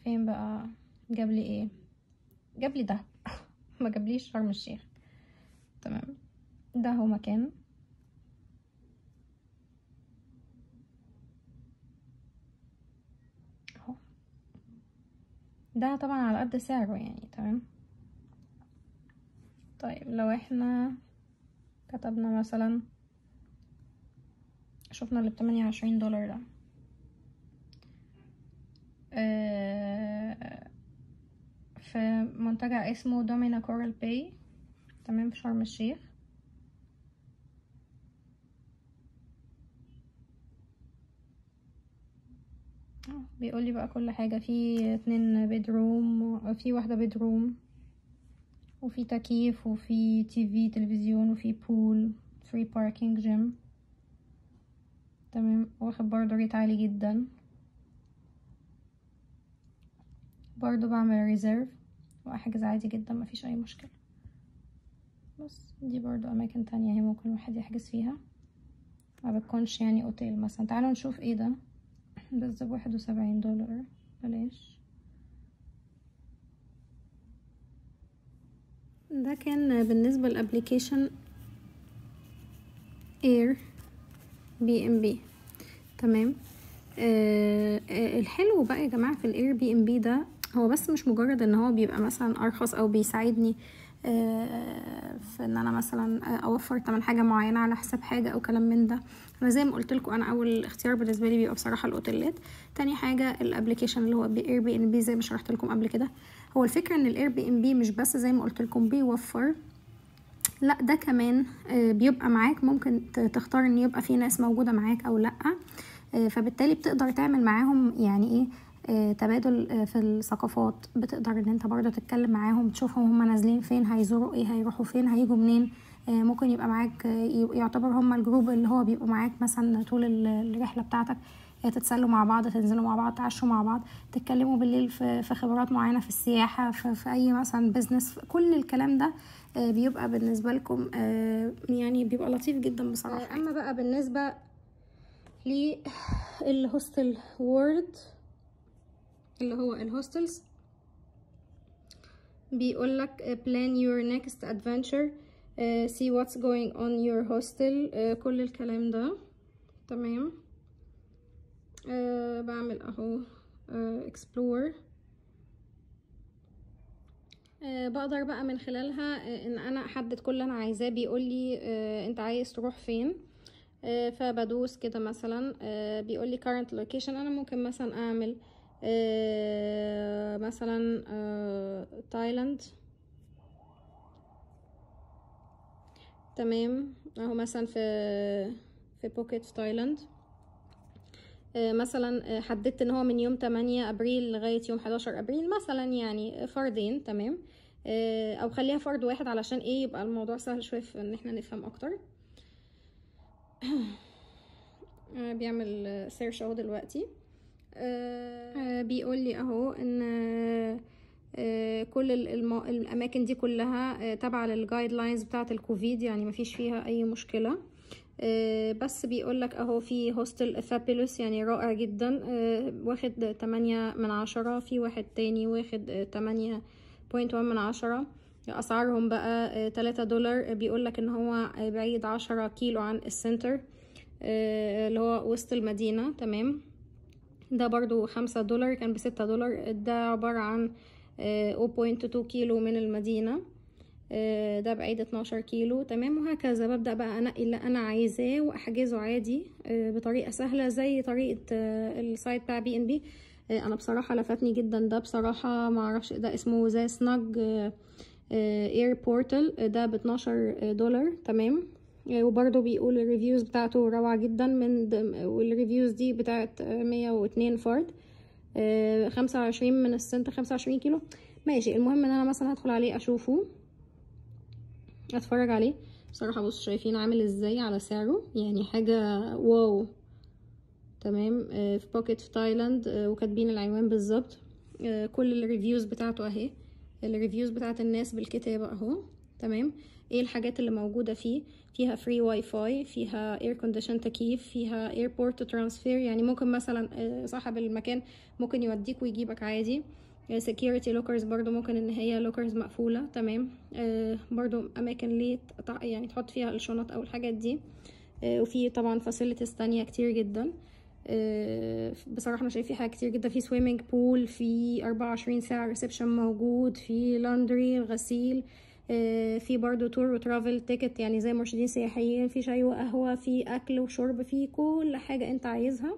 فين بقى؟ جاب لي إيه؟ جاب لي دهب ما جابليش شرم الشيخ. تمام. ده هو مكان أهو. ده طبعا على قد سعره يعني تمام. طيب لو إحنا كتبنا مثلا شفنا اللي بتمانية وعشرين دولار ده. في منتجع اسمه دومينا كورال باي تمام في شرم الشيخ. آه بيقول لي بقى كل حاجة في اتنين bedroom في واحدة bedroom وفي تكييف وفي TV تلفزيون وفي pool free parking gym تمام واخد برضه rate عالي جدا. برضه بعمل reserve وأحجز عادي جدا مفيش أي مشكلة. بس دي برضو أماكن تانية هي ممكن الواحد يحجز فيها. ما بتكونش يعني أوتيل مثلا. تعالوا نشوف إيه ده. بس بواحد وسبعين دولار. بلاش. ده كان بالنسبة لل application Airbnb تمام. آه آه الحلو بقى يا جماعة في ال Airbnb ده هو بس مش مجرد إن هو بيبقى مثلا أرخص أو بيساعدني آه في إن أنا مثلا أوفر تمن حاجة معينة على حساب حاجة أو كلام من ده. أنا زي ما قلت لكم أنا أول اختيار بالنسبة لي بيبقى بصراحة الأوتيلات. تاني حاجة ال application اللي هو Airbnb زي ما شرحت لكم قبل كده. هو الفكرة إن ال Airbnb مش بس زي ما قلت لكم بيوفر لأ ده كمان بيبقى معاك ممكن تختار إن يبقى في ناس موجودة معاك أو لأ. فبالتالي بتقدر تعمل معاهم يعني إيه تبادل في الثقافات. بتقدر إن أنت برضه تتكلم معاهم تشوفهم هما نازلين فين هيزوروا إيه هيروحوا فين هيجوا منين. ممكن يبقى معاك يعتبر هما ال group اللي هو بيبقوا معاك مثلا طول الرحلة بتاعتك. تتسلوا مع بعض تنزلوا مع بعض تعشوا مع بعض تتكلموا بالليل في خبرات معينة في السياحة في, في أي مثلا business كل الكلام ده بيبقى بالنسبة لكم يعني بيبقى لطيف جدا بصراحة. أما بقى بالنسبة لل Hostelworld اللي هو ال hostels بيقول لك plan your next adventure uh, see what's going on your hostel uh, كل الكلام ده. تمام. Uh, بعمل اهو uh, explore. Uh, بقدر بقى من خلالها uh, ان أنا احدد كل اللي أنا عايزاه. بيقول لي uh, انت عايز تروح فين. Uh, فبدوس كده مثلا uh, بيقول لي current location. أنا ممكن مثلا اعمل مثلا آه تايلاند. تمام. أهو مثلا في في بوكيت في تايلاند. آه مثلا حددت إن هو من يوم 8 أبريل لغاية يوم 11 أبريل. مثلا يعني فردين. تمام. أو خليها فرد واحد علشان إيه؟ يبقى الموضوع سهل شوية في إن إحنا نفهم أكتر. بيعمل search أهو دلوقتي. آه بيقول لي اهو ان آه كل. الاماكن دي كلها آه تابعة لل guidelines بتاعة الكوفيد يعني مفيش فيها أي مشكلة. بس بيقول لك اهو في hostel fabulous يعني رائع جدا. واخد تمانية من عشرة في واحد تاني واخد تمانية point one من عشرة. أسعارهم بقى تلاتة دولار. بيقول لك ان هو بعيد عشرة كيلو عن ال center اللي هو وسط المدينة. تمام. ده برضو خمسة دولار كان بستة دولار. ده عبارة عن أو point two كيلو من المدينة. ده بعيد اتناشر كيلو. تمام وهكذا. ببدأ بقى أنقي اللي أنا عايزاه وأحجزه عادي بطريقة سهلة زي طريقة ال site بتاع بي ان بي أنا بصراحة لفتني جدا ده. بصراحة معرفش ده اسمه the snug airportel ده باتناشر دولار. تمام. وبرضه بيقول ال reviews بتاعته روعة جدا من وال reviews دي بتاعت مية واتنين فرد. خمسة وعشرين من السنت خمسة وعشرين كيلو. ماشي المهم إن أنا مثلا هدخل عليه أشوفه أتفرج عليه. بصراحة بص شايفين عامل إزاي على سعره. يعني حاجة wow. تمام؟ في بوكيت في تايلاند وكاتبين العنوان بالظبط. كل ال reviews بتاعته أهي. ال reviews بتاعت الناس بالكتابة أهو. تمام؟ إيه الحاجات اللي موجودة فيه؟ فيها free Wi-Fi فيها air condition تكييف فيها airport transfer يعني ممكن مثلا صاحب المكان ممكن يوديك ويجيبك عادي. security lockers برضو ممكن إن هي lockers مقفولة تمام. آه برضو أماكن ليه يعني تحط فيها الشنط أو الحاجات دي. آه وفي طبعا facilities تانية كتير جدا. آه بصراحة أنا شايف في حاجة كتير جدا. في swimming pool في أربعة وعشرين ساعة reception موجود في laundry غسيل. في برضو tour و travel ticket يعني زي مرشدين سياحيين في شاي وقهوة في أكل وشرب في كل حاجة أنت عايزها.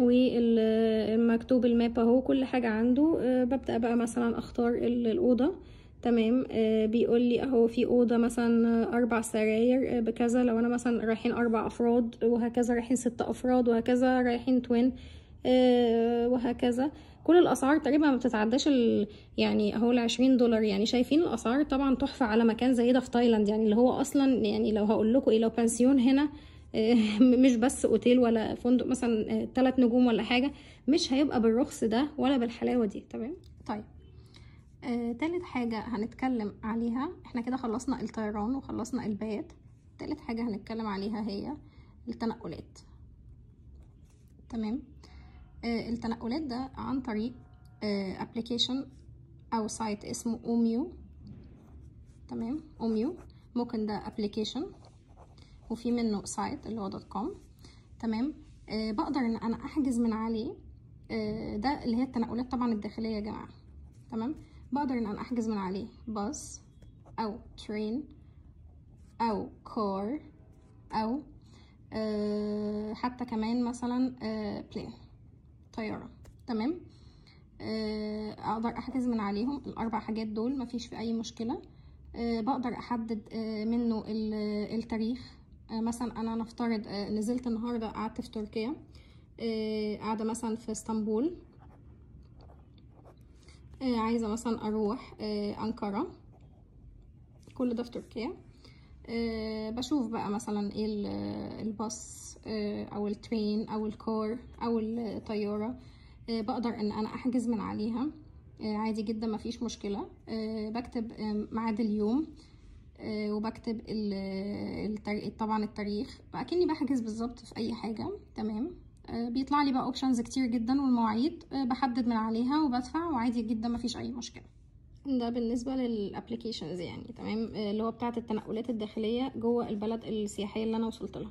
والمكتوب ال map أهو كل حاجة عنده. ببدأ بقى مثلا أختار الأوضة. تمام. بيقول لي أهو في أوضة مثلا أربع سراير بكذا. لو أنا مثلا رايحين أربع أفراد وهكذا. رايحين ست أفراد وهكذا. رايحين twin وهكذا. كل الأسعار تقريبا ما بتتعداش ال... يعني اهو ال 20 دولار. يعني شايفين الأسعار طبعا تحفة على مكان زي ده في تايلاند. يعني اللي هو أصلا يعني لو هقول لكم إيه لو بنسيون هنا مش بس أوتيل ولا فندق مثلا ثلاث نجوم ولا حاجة مش هيبقى بالرخص ده ولا بالحلاوة دي. تمام؟ طيب. آه، تالت حاجة هنتكلم عليها إحنا كده خلصنا الطيران وخلصنا البيات تالت حاجة هنتكلم عليها هي التنقلات. تمام؟ آه التنقلات ده عن طريق application آه أو site اسمه اوميو تمام؟ اوميو ممكن ده application وفي منه site اللي هو dot com تمام؟ آه بقدر إن أنا أحجز من عليه آه ده اللي هي التنقلات طبعا الداخلية يا جماعة. تمام؟ بقدر إن أنا أحجز من عليه. باص أو ترين أو كار أو آه حتى كمان مثلا آه بلين طيارة تمام؟ آه أقدر أحجز من عليهم الأربع حاجات دول مفيش في أي مشكلة. آه بقدر أحدد آه منه التاريخ. مثلا أنا نفترض نزلت النهارده قعدت في تركيا قاعدة مثلا في إسطنبول. عايزة مثلا أروح أنقرة. كل ده في تركيا. بشوف بقى مثلا إيه الباص أو الترين أو الكار أو الطيارة. آه بقدر إن أنا أحجز من عليها. عادي جدا مفيش مشكلة. بكتب ميعاد اليوم. وبكتب طبعا التاريخ. أكني بحجز بالظبط في أي حاجة. تمام. بيطلع لي بقى options كتير جدا والمواعيد. بحدد من عليها وبدفع وعادي جدا مفيش أي مشكلة. ده بالنسبة لل applications يعني. تمام. اللي هو بتاعة التنقلات الداخلية جوه البلد السياحية اللي أنا وصلت لها.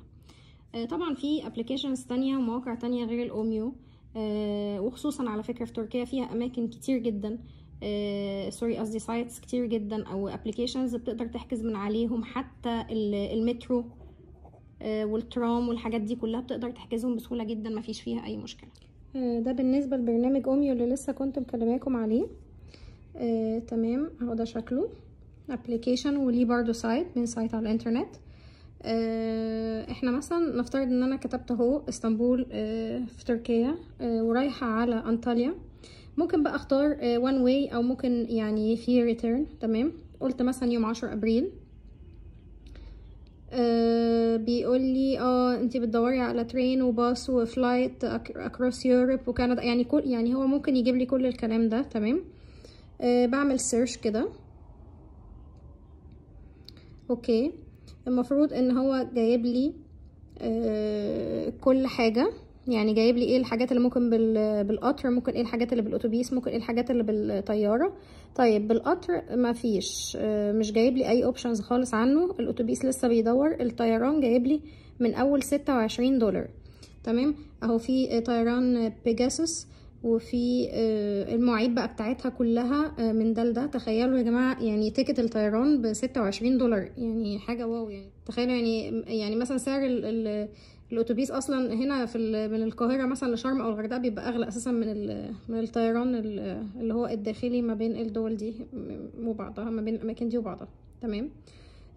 طبعا في applications تانية ومواقع تانية غير الأوميو. آه وخصوصا على فكرة في تركيا فيها أماكن كتير جدا. آه sorry قصدي sites كتير جدا أو applications بتقدر تحجز من عليهم. حتى المترو آه والترام والحاجات دي كلها بتقدر تحجزهم بسهولة جدا مفيش فيها أي مشكلة. ده بالنسبة لبرنامج أوميو اللي لسه كنت مكلماكم عليه. آه، تمام. اهو ده شكله. application وليه برضو site من site على الإنترنت. آه، إحنا مثلا نفترض إن أنا كتبت أهو إسطنبول آه، في تركيا آه، ورايحة على أنطاليا. ممكن بقى أختار one way أو ممكن يعني في return تمام؟ قلت مثلا يوم عشر أبريل. آه بيقول لي آه أنتي بتدوري على train و bus و flight across Europe وكندا. يعني كل يعني هو ممكن يجيب لي كل الكلام ده تمام؟ آه بعمل search كده. okay. المفروض إن هو جايب لي آه كل حاجة. يعني جايب لي إيه الحاجات اللي ممكن بال- بالقطر ممكن إيه الحاجات اللي بالأتوبيس ممكن إيه الحاجات اللي بالطيارة. طيب بالقطر ما فيش. آه، مش جايب لي أي options خالص عنه. الأتوبيس لسه بيدور. الطيران جايب لي من أول ستة وعشرين دولار. تمام؟ أهو في طيران بيجاسوس وفي آه، المواعيد بقى بتاعتها كلها آه، من ده لده. تخيلوا يا جماعة يعني ticket الطيران ب 26 دولار يعني حاجة wow يعني. تخيلوا يعني يعني مثلا سعر ال ال الأتوبيس أصلا هنا في من القاهرة مثلا لشرم أو الغردقة بيبقى أغلى أساسا من من الطيران ال- اللي هو الداخلي ما بين الدول دي وبعضها ما بين الأماكن دي وبعضها. تمام؟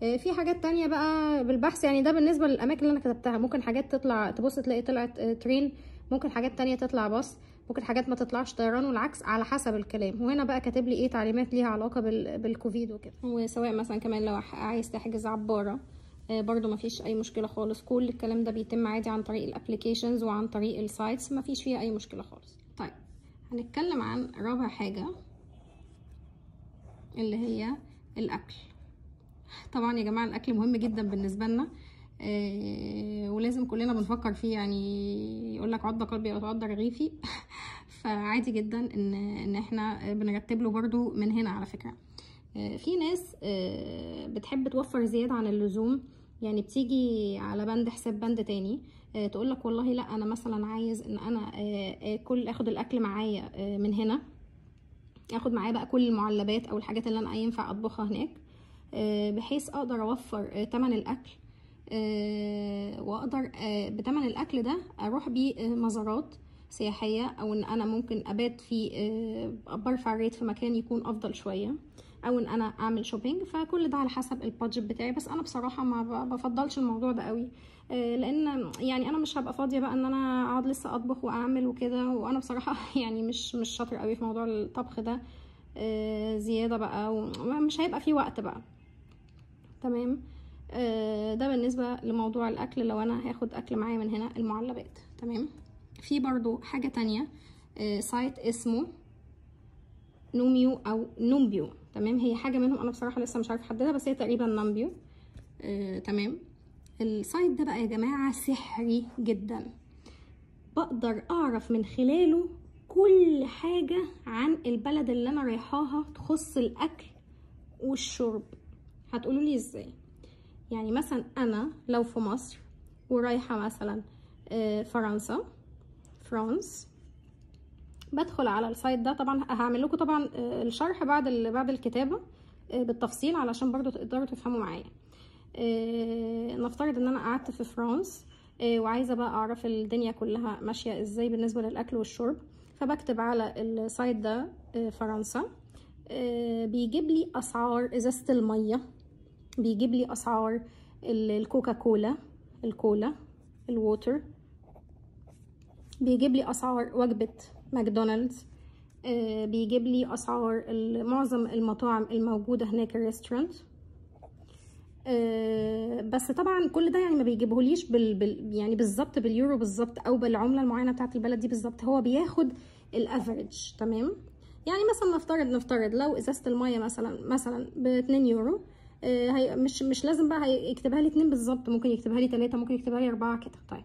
آه، في حاجات تانية بقى بالبحث يعني ده بالنسبة للأماكن اللي أنا كتبتها. ممكن حاجات تطلع تبص تلاقي طلعت ترين. ممكن حاجات تانية تطلع باص. ممكن حاجات ما تطلعش طيران والعكس على حسب الكلام. وهنا بقى كاتب لي إيه تعليمات ليها علاقة بال... بالكوفيد وكده. وسواء مثلا كمان لو عايز تحجز عبارة آه، برضو مفيش أي مشكلة خالص. كل الكلام ده بيتم عادي عن طريق ال applications وعن طريق ال sites مفيش فيها أي مشكلة خالص. طيب هنتكلم عن رابع حاجة اللي هي الأكل. طبعا يا جماعة الأكل مهم جدا بالنسبة لنا. ولازم كلنا بنفكر فيه يعني يقول لك عض قلبي ولا تعض رغيفي. فعادي جدا إن إن إحنا بنرتب له برضو من هنا على فكرة. آه، في ناس آه، بتحب توفر زيادة عن اللزوم. يعني بتيجي على بند حساب بند تاني تقول لك والله لأ أنا مثلا عايز إن أنا آه، آكل آخد الأكل معايا آه، من هنا. آخد معايا بقى كل المعلبات أو الحاجات اللي أنا ينفع أطبخها هناك. آه، بحيث أقدر أوفر آه، تمن الأكل. آه، وأقدر آه، بتمن الأكل ده أروح بيه آه، مزارات سياحية أو إن أنا ممكن أبات في آه، برفع الريت في مكان يكون أفضل شوية أو إن أنا أعمل شوبينج فكل ده على حسب البادجت بتاعي. بس أنا بصراحة ما بفضلش الموضوع ده قوي. آه، لأن يعني أنا مش هبقى فاضية بقى إن أنا أقعد لسه أطبخ وأعمل وكده. وأنا بصراحة يعني مش مش شاطرة قوي في موضوع الطبخ ده. آه، زيادة بقى ومش هيبقى فيه وقت بقى. تمام؟ آه، ده بالنسبة لموضوع الأكل. لو أنا هاخد أكل معايا من هنا المعلبات. تمام؟ في برضو حاجة تانية آه، site اسمه نوميو أو نومبيو. تمام؟ هي حاجة منهم أنا بصراحة لسه مش عارفة أحددها بس هي تقريبا نومبيو. آه، تمام؟ ال site ده بقى يا جماعة سحري جدا. بقدر أعرف من خلاله كل حاجة عن البلد اللي أنا رايحاها تخص الأكل والشرب. هتقولوا لي إزاي؟ يعني مثلا أنا لو في مصر ورايحة مثلا آه، فرنسا فرانس بدخل على ال site ده طبعا هعمل لكم طبعا آه، الشرح بعد بعد الكتابة آه، بالتفصيل علشان برضو تقدروا تفهموا معايا. نفترض إن أنا قعدت في فرانس وعايزة بقى أعرف الدنيا كلها ماشية إزاي بالنسبة للأكل والشرب فبكتب على ال site ده فرنسا. بيجيب لي أسعار إزازة المية. بيجيب لي أسعار ال- الكوكا كولا الكولا ال water. بيجيب لي أسعار وجبة ماكدونالدز. آه، بيجيب لي أسعار معظم المطاعم الموجودة هناك ال restaurant. آه، بس طبعا كل ده يعني ما بيجيبهوليش بال, يعني بالظبط باليورو بالظبط أو بالعملة المعينة بتاعت البلد دي بالظبط. هو بياخد ال average تمام؟ يعني مثلا نفترض نفترض لو إزازة المية مثلا مثلا ب 2 يورو هي مش مش لازم بقى هيكتبها لي 2 بالظبط ممكن يكتبها لي 3 ممكن يكتبها لي 4 كده. طيب.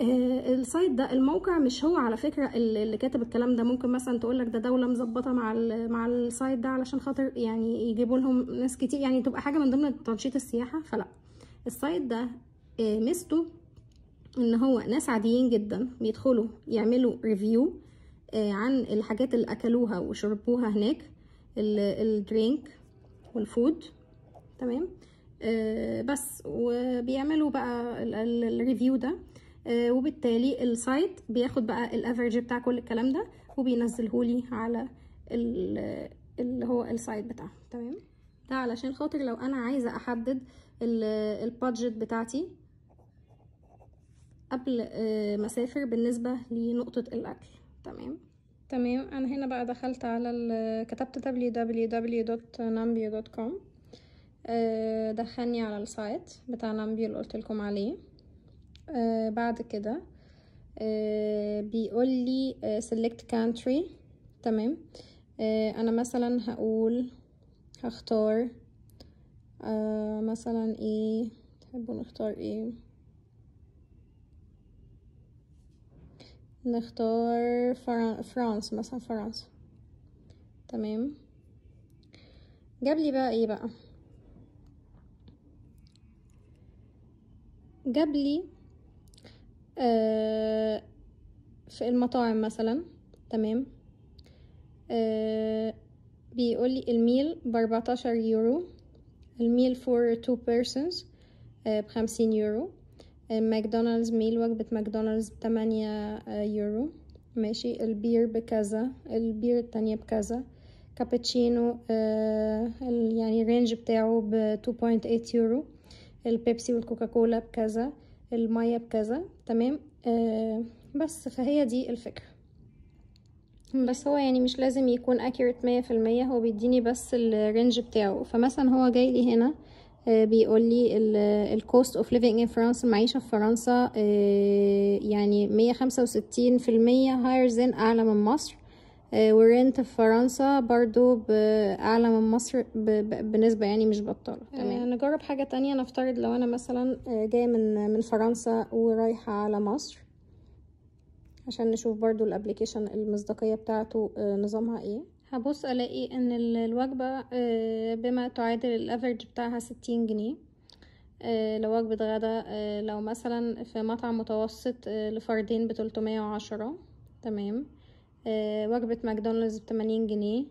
آه، ال site ده الموقع مش هو على فكرة اللي كاتب الكلام ده. ممكن مثلا تقول لك ده دولة مظبطة مع مع ال site ده علشان خاطر يعني يجيبوا لهم ناس كتير يعني تبقى حاجة من ضمن تنشيط السياحة فلا. ال site ده آه، ميزته إن هو ناس عاديين جدا بيدخلوا يعملوا review عن الحاجات اللي أكلوها وشربوها هناك ال drink وال food تمام؟ آه، بس. وبيعملوا بقى ال review ده. آه، وبالتالي ال site بياخد بقى ال average بتاع كل الكلام ده وبينزلهولي على ال- اللي هو ال site بتاعه. تمام؟ ده علشان خاطر لو أنا عايزة أحدد ال budget بتاعتي قبل آه، ما أسافر بالنسبة لنقطة الأكل. تمام؟ تمام. أنا هنا بقى دخلت على كتبت www.nambia.com دخلني على السايت بتاع نامبي اللي قلت لكم عليه. آه، بعد كده آه، بيقول لي آه، select country. تمام. آه، أنا مثلا هقول هختار آه، مثلا إيه تحبوا نختار إيه؟ نختار فرن... فرانس مثلا فرنسا تمام. جاب لي بقى إيه بقى؟ جاب لي آه في المطاعم مثلا تمام؟ آه بيقول لي ال meal بأربعتاشر يورو ال meal for two persons بخمسين يورو آه، ماكدونالدز meal وجبة ماكدونالدز بتمانية آه، يورو ماشي؟ ال beer بكذا ال beer التانية بكذا كابتشينو آه يعني ال range بتاعه ب 2.8 يورو. البيبسي والكوكاكولا بكذا المية بكذا تمام آه بس فهي دي الفكرة. بس هو يعني مش لازم يكون accurate مية في المية هو بيديني بس ال range بتاعه. فمثلا هو جاي لي هنا آه، بيقول لي ال cost of living in France المعيشة في فرنسا آه، يعني مية خمسة وستين في المية higher than أعلى من مصر. آه، وال rent في فرنسا برضو ب- أعلى من مصر بنسبة يعني مش بطالة. تمام. نجرب حاجة تانية. نفترض لو أنا مثلا آه، جاية من من فرنسا ورايحة على مصر عشان نشوف برضو ال application المصداقية بتاعته آه، نظامها إيه. هبص ألاقي إن ال- الوجبة آه، بما تعادل ال average بتاعها ستين جنيه. آه، لو وجبة غدا آه، لو مثلا في مطعم متوسط آه، لفردين بتلتمية وعشرة. تمام. آه، وجبة ماكدونالدز بتمانين جنيه.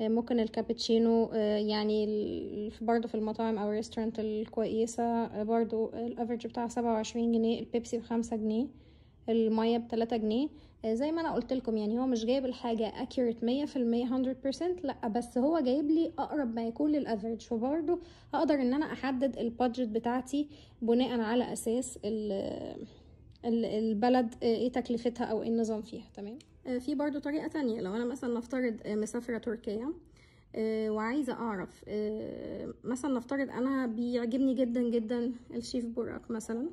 آه، ممكن الكابتشينو آه، يعني برضو في المطاعم أو ال restaurant الكويسة آه، برضو ال average بتاعها سبعة وعشرين جنيه البيبسي بخمسة جنيه المية بتلاتة جنيه. آه، زي ما أنا قلت لكم يعني هو مش جايب الحاجة accurate مية في المية 100% لأ بس هو جايب لي أقرب ما يكون للأفريج. فبرضه هقدر إن أنا أحدد البادجت بتاعتي بناء على أساس ال- ال- البلد آه، إيه تكلفتها أو إيه النظام فيها. تمام؟ آه، في برضو طريقة تانية. لو أنا مثلا نفترض آه، مسافرة تركيا آه، وعايزة أعرف آه، مثلا نفترض أنا بيعجبني جدا جدا الشيف بوراك مثلا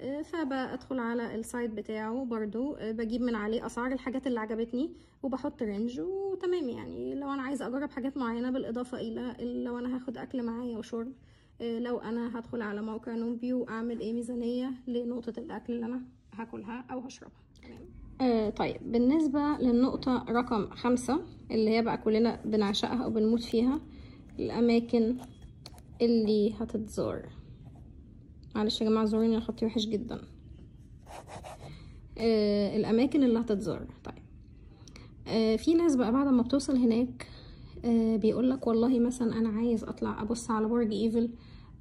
آه، فبدخل على ال site بتاعه برضو آه، بجيب من عليه أسعار الحاجات اللي عجبتني وبحط range وتمام يعني. لو أنا عايزة أجرب حاجات معينة بالإضافة إلى لو أنا هاخد أكل معايا وشرب آه، لو أنا هدخل على موقع نومبيو أعمل إيه؟ ميزانية لنقطة الأكل اللي أنا هاكلها أو هشربها. تمام. آه طيب بالنسبة للنقطة رقم خمسة اللي هي بقى كلنا بنعشقها أو بنموت فيها الأماكن اللي هتتزار. معلش يا جماعة زوروني خطي وحش جدا. آه الأماكن اللي هتتزار. طيب آه في ناس بقى بعد ما بتوصل هناك آه بيقولك والله مثلا أنا عايز أطلع أبص على برج إيفل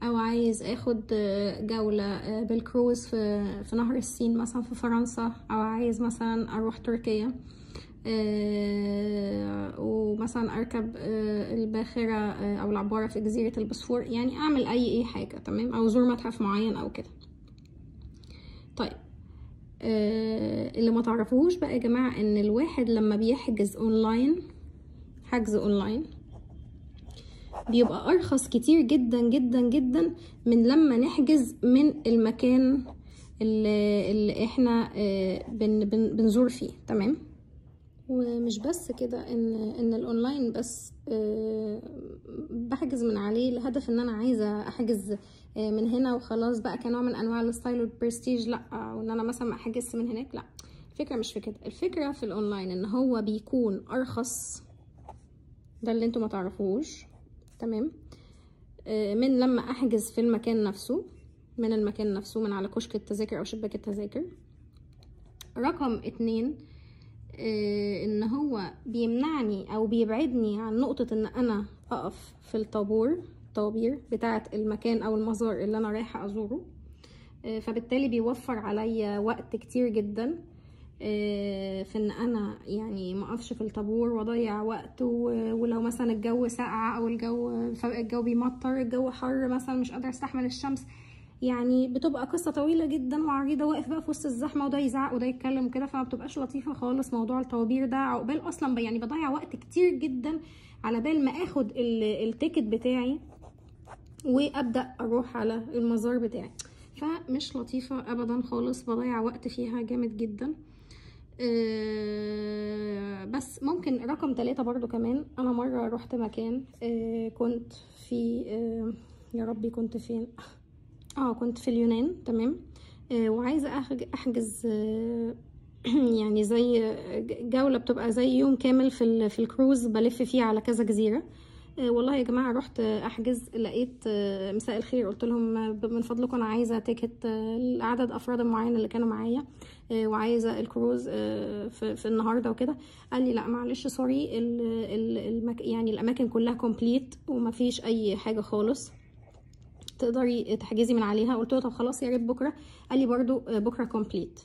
أو عايز آخد آه، جولة آه، بالكروز في في نهر السين مثلا في فرنسا أو عايز مثلا أروح تركيا آه، ومثلا أركب الباخرة أو العبارة في جزيرة البوسفور. يعني أعمل أي أي حاجة تمام؟ أو زور متحف معين أو كده. طيب اللي ما تعرفوهوش بقى يا جماعة إن الواحد لما بيحجز أونلاين حجز أونلاين بيبقى أرخص كتير جدا جدا جدا من لما نحجز من المكان اللي, اللي إحنا آه، بن بن بنزور فيه. تمام؟ ومش بس كده إن إن الأونلاين بس آه، بحجز من عليه. لهدف إن أنا عايزة أحجز آه، من هنا وخلاص بقى كنوع من أنواع ال style وال prestige. لأ وإن أنا مثلا ما من هناك. لأ الفكرة مش في كده. الفكرة في الأونلاين إن هو بيكون أرخص. ده اللي أنتوا ما تعرفوش تمام؟ آه، من لما أحجز في المكان نفسه من المكان نفسه من على كشك التذاكر أو شباك التذاكر. رقم اتنين آه، إن هو بيمنعني أو بيبعدني عن نقطة إن أنا أقف في الطابور الطوابير بتاعة المكان أو المزار اللي أنا رايحة أزوره. آه، فبالتالي بيوفر عليا وقت كتير جدا. في إن أنا يعني ما أقفش في الطابور وأضيع وقت ولو مثلا الجو ساقع أو الجو الجو بيمطر الجو حر مثلا مش قادرة أستحمل الشمس. يعني بتبقى قصة طويلة جدا وعريضة واقف بقى في وسط الزحمة وده يزعق وده يتكلم وكده فما بتبقاش لطيفة خالص موضوع الطوابير ده. عقبال أصلا يعني بضيع وقت كتير جدا على بال ما آخد ال- التيكت بتاعي وأبدأ أروح على المزار بتاعي. فمش لطيفة ابدا خالص بضيع وقت فيها جامد جدا. آه، بس ممكن رقم ثلاثة برضو كمان. أنا مرة رحت مكان آه، كنت في آه، يا ربي كنت فين؟ آه كنت في اليونان تمام؟ آه، وعايزة أحجز آه، يعني زي جولة بتبقى زي يوم كامل في في الكروز بلف فيه على كذا جزيرة. آه، والله يا جماعة رحت أحجز لقيت آه، مساء الخير. قلت لهم آه، من فضلكم أنا عايزة تيكت آه، لعدد أفراد المعين اللي كانوا معايا آه، وعايزة الكروز آه، في, النهاردة وكده. قال لي لا معلش sorry ال ال المك يعني الأماكن كلها complete ومفيش أي حاجة خالص. تقدري تحجزي من عليها. قلت له طب خلاص يا ريت بكرة. قال لي برضو آه، بكرة complete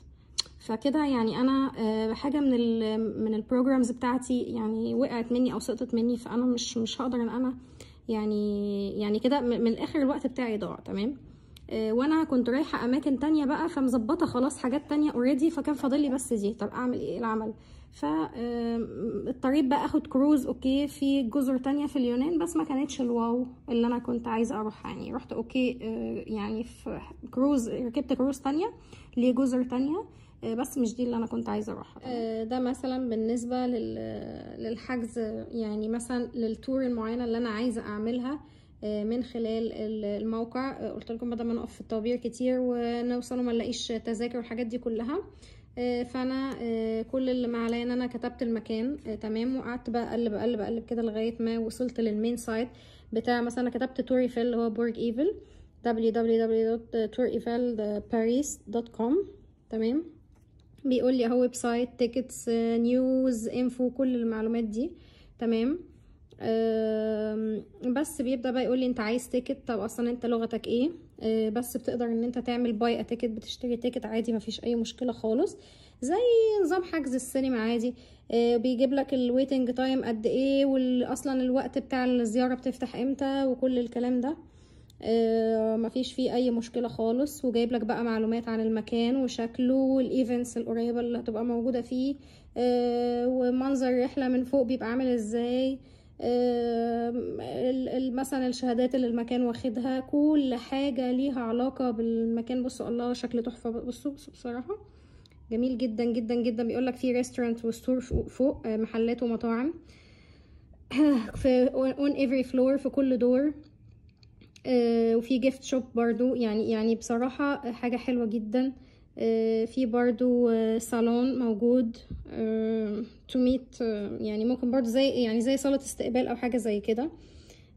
فكده يعني أنا آه، حاجة من ال من ال programs بتاعتي يعني وقعت مني أو سقطت مني فأنا مش مش هقدر إن أنا يعني يعني كده من الآخر الوقت بتاعي ضاع تمام؟ آه، وأنا كنت رايحة أماكن تانية بقى فمظبطة خلاص حاجات تانية already فكان فاضل لي بس دي. طب أعمل إيه؟ العمل؟ فاضطريت بقى أخد cruise okay في جزر تانية في اليونان بس ما كانتش ال wow اللي أنا كنت عايزة أروحها يعني. رحت okay آه، يعني في كروز ركبت كروز تانية لجزر تانية. بس مش دي اللي أنا كنت عايزة أروحها. آه، ده مثلا بالنسبة لل- للحجز يعني مثلا لل tour المعينة اللي أنا عايزة أعملها آه، من خلال ال- الموقع. آه، قلت لكم بدل ما نقف في الطوابير كتير ونوصل وما نلاقيش تذاكر والحاجات دي كلها. آه، فأنا آه، كل اللي ما عليا إن أنا كتبت المكان آه، تمام وقعدت بقى اقلب اقلب اقلب كده لغاية ما وصلت لل main site بتاع مثلا كتبت Tour Eiffel اللي هو برج ايفل www.toureiffelparis.com تمام. بيقول لي اهو website tickets news info كل المعلومات دي. تمام؟ بس بيبدأ بقى يقول لي انت عايز ticket طب أصلا انت لغتك إيه؟ آه، بس بتقدر ان انت تعمل buy ticket بتشتري ticket عادي مفيش اي مشكلة خالص. زي نظام حجز السينما عادي. آه، بيجيب لك ال waiting time قد إيه واصلا الوقت بتاع الزيارة بتفتح إمتى وكل الكلام ده. مفيش فيه أي مشكلة خالص وجايب لك بقى معلومات عن المكان وشكله وال events القريبة اللي هتبقى موجودة فيه آه، ومنظر الرحلة من فوق بيبقى عامل إزاي ال- مثلا الشهادات اللي المكان واخدها كل حاجة ليها علاقة بالمكان. بصوا الله شكل تحفة. بصوا بصوا بصراحة جميل جدا جدا جدا. بيقول لك في restaurant و store فوق, آه، محلات ومطاعم. في on every floor في كل دور آه، وفي gift shop برضو. يعني يعني بصراحة حاجة حلوة جدا. آه، في برضو آه، صالون موجود. to meet يعني ممكن برضو زي يعني زي صالة استقبال أو حاجة زي كده.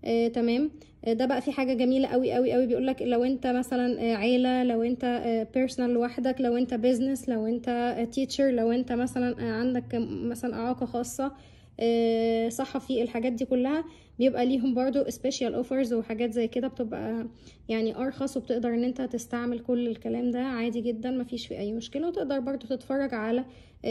آه، تمام. آه، ده بقى في حاجة جميلة قوي قوي قوي. بيقول لك لو انت مثلا آه، عيلة لو انت personal لوحدك لو انت business لو انت teacher لو انت مثلا آه، عندك مثلا أعاقة خاصة آه، صحفي الحاجات دي كلها بيبقى ليهم برضو special offers وحاجات زي كده بتبقى يعني أرخص وبتقدر إن أنت تستعمل كل الكلام ده عادي جدا مفيش فيه أي مشكلة. وتقدر برضو تتفرج على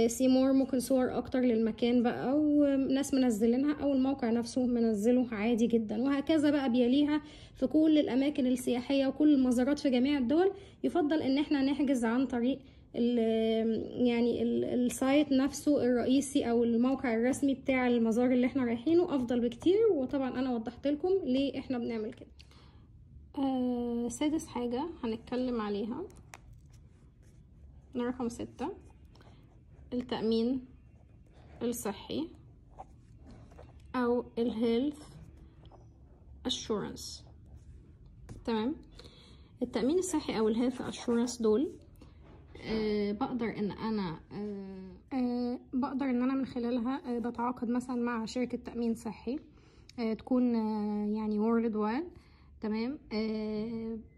see more ممكن صور أكتر للمكان بقى وناس منزلينها أو الموقع نفسه منزله عادي جدا. وهكذا بقى بيليها في كل الأماكن السياحية وكل المزارات في جميع الدول. يفضل إن إحنا نحجز عن طريق ال- يعني ال- السايت نفسه الرئيسي أو الموقع الرسمي بتاع المزار اللي إحنا رايحينه أفضل بكتير وطبعا أنا وضحت لكم ليه إحنا بنعمل كده. آه سادس حاجة هنتكلم عليها. رقم ستة. التأمين الصحي أو ال health assurance. تمام؟ التأمين الصحي أو ال health assurance دول آه بقدر إن أنا آه آه بقدر إن أنا من خلالها بتعاقد مثلا مع شركة تأمين صحي تكون يعني world wide تمام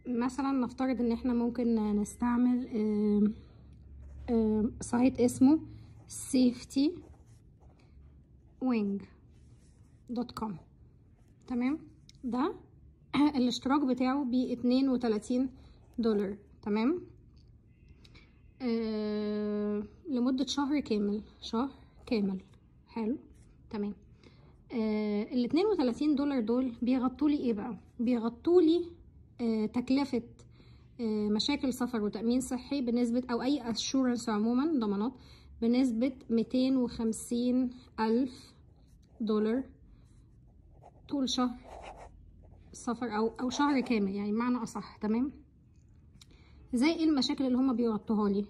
مثلا نفترض إن إحنا ممكن نستعمل site اسمه safety wing dot com تمام؟ ده الاشتراك بتاعه ب 32 دولار تمام؟ آه لمدة شهر كامل. شهر كامل. حلو. تمام. آه ال 32 دولار دول بيغطوا لي إيه بقى؟ بيغطوا لي آه تكلفة مشاكل سفر وتأمين صحي بنسبة أو أي أشورنس عموما ضمانات بنسبة 250 ألف دولار طول شهر سفر أو أو شهر كامل يعني بمعنى أصح. تمام؟ زي إيه المشاكل اللي هما بيغطوها لي؟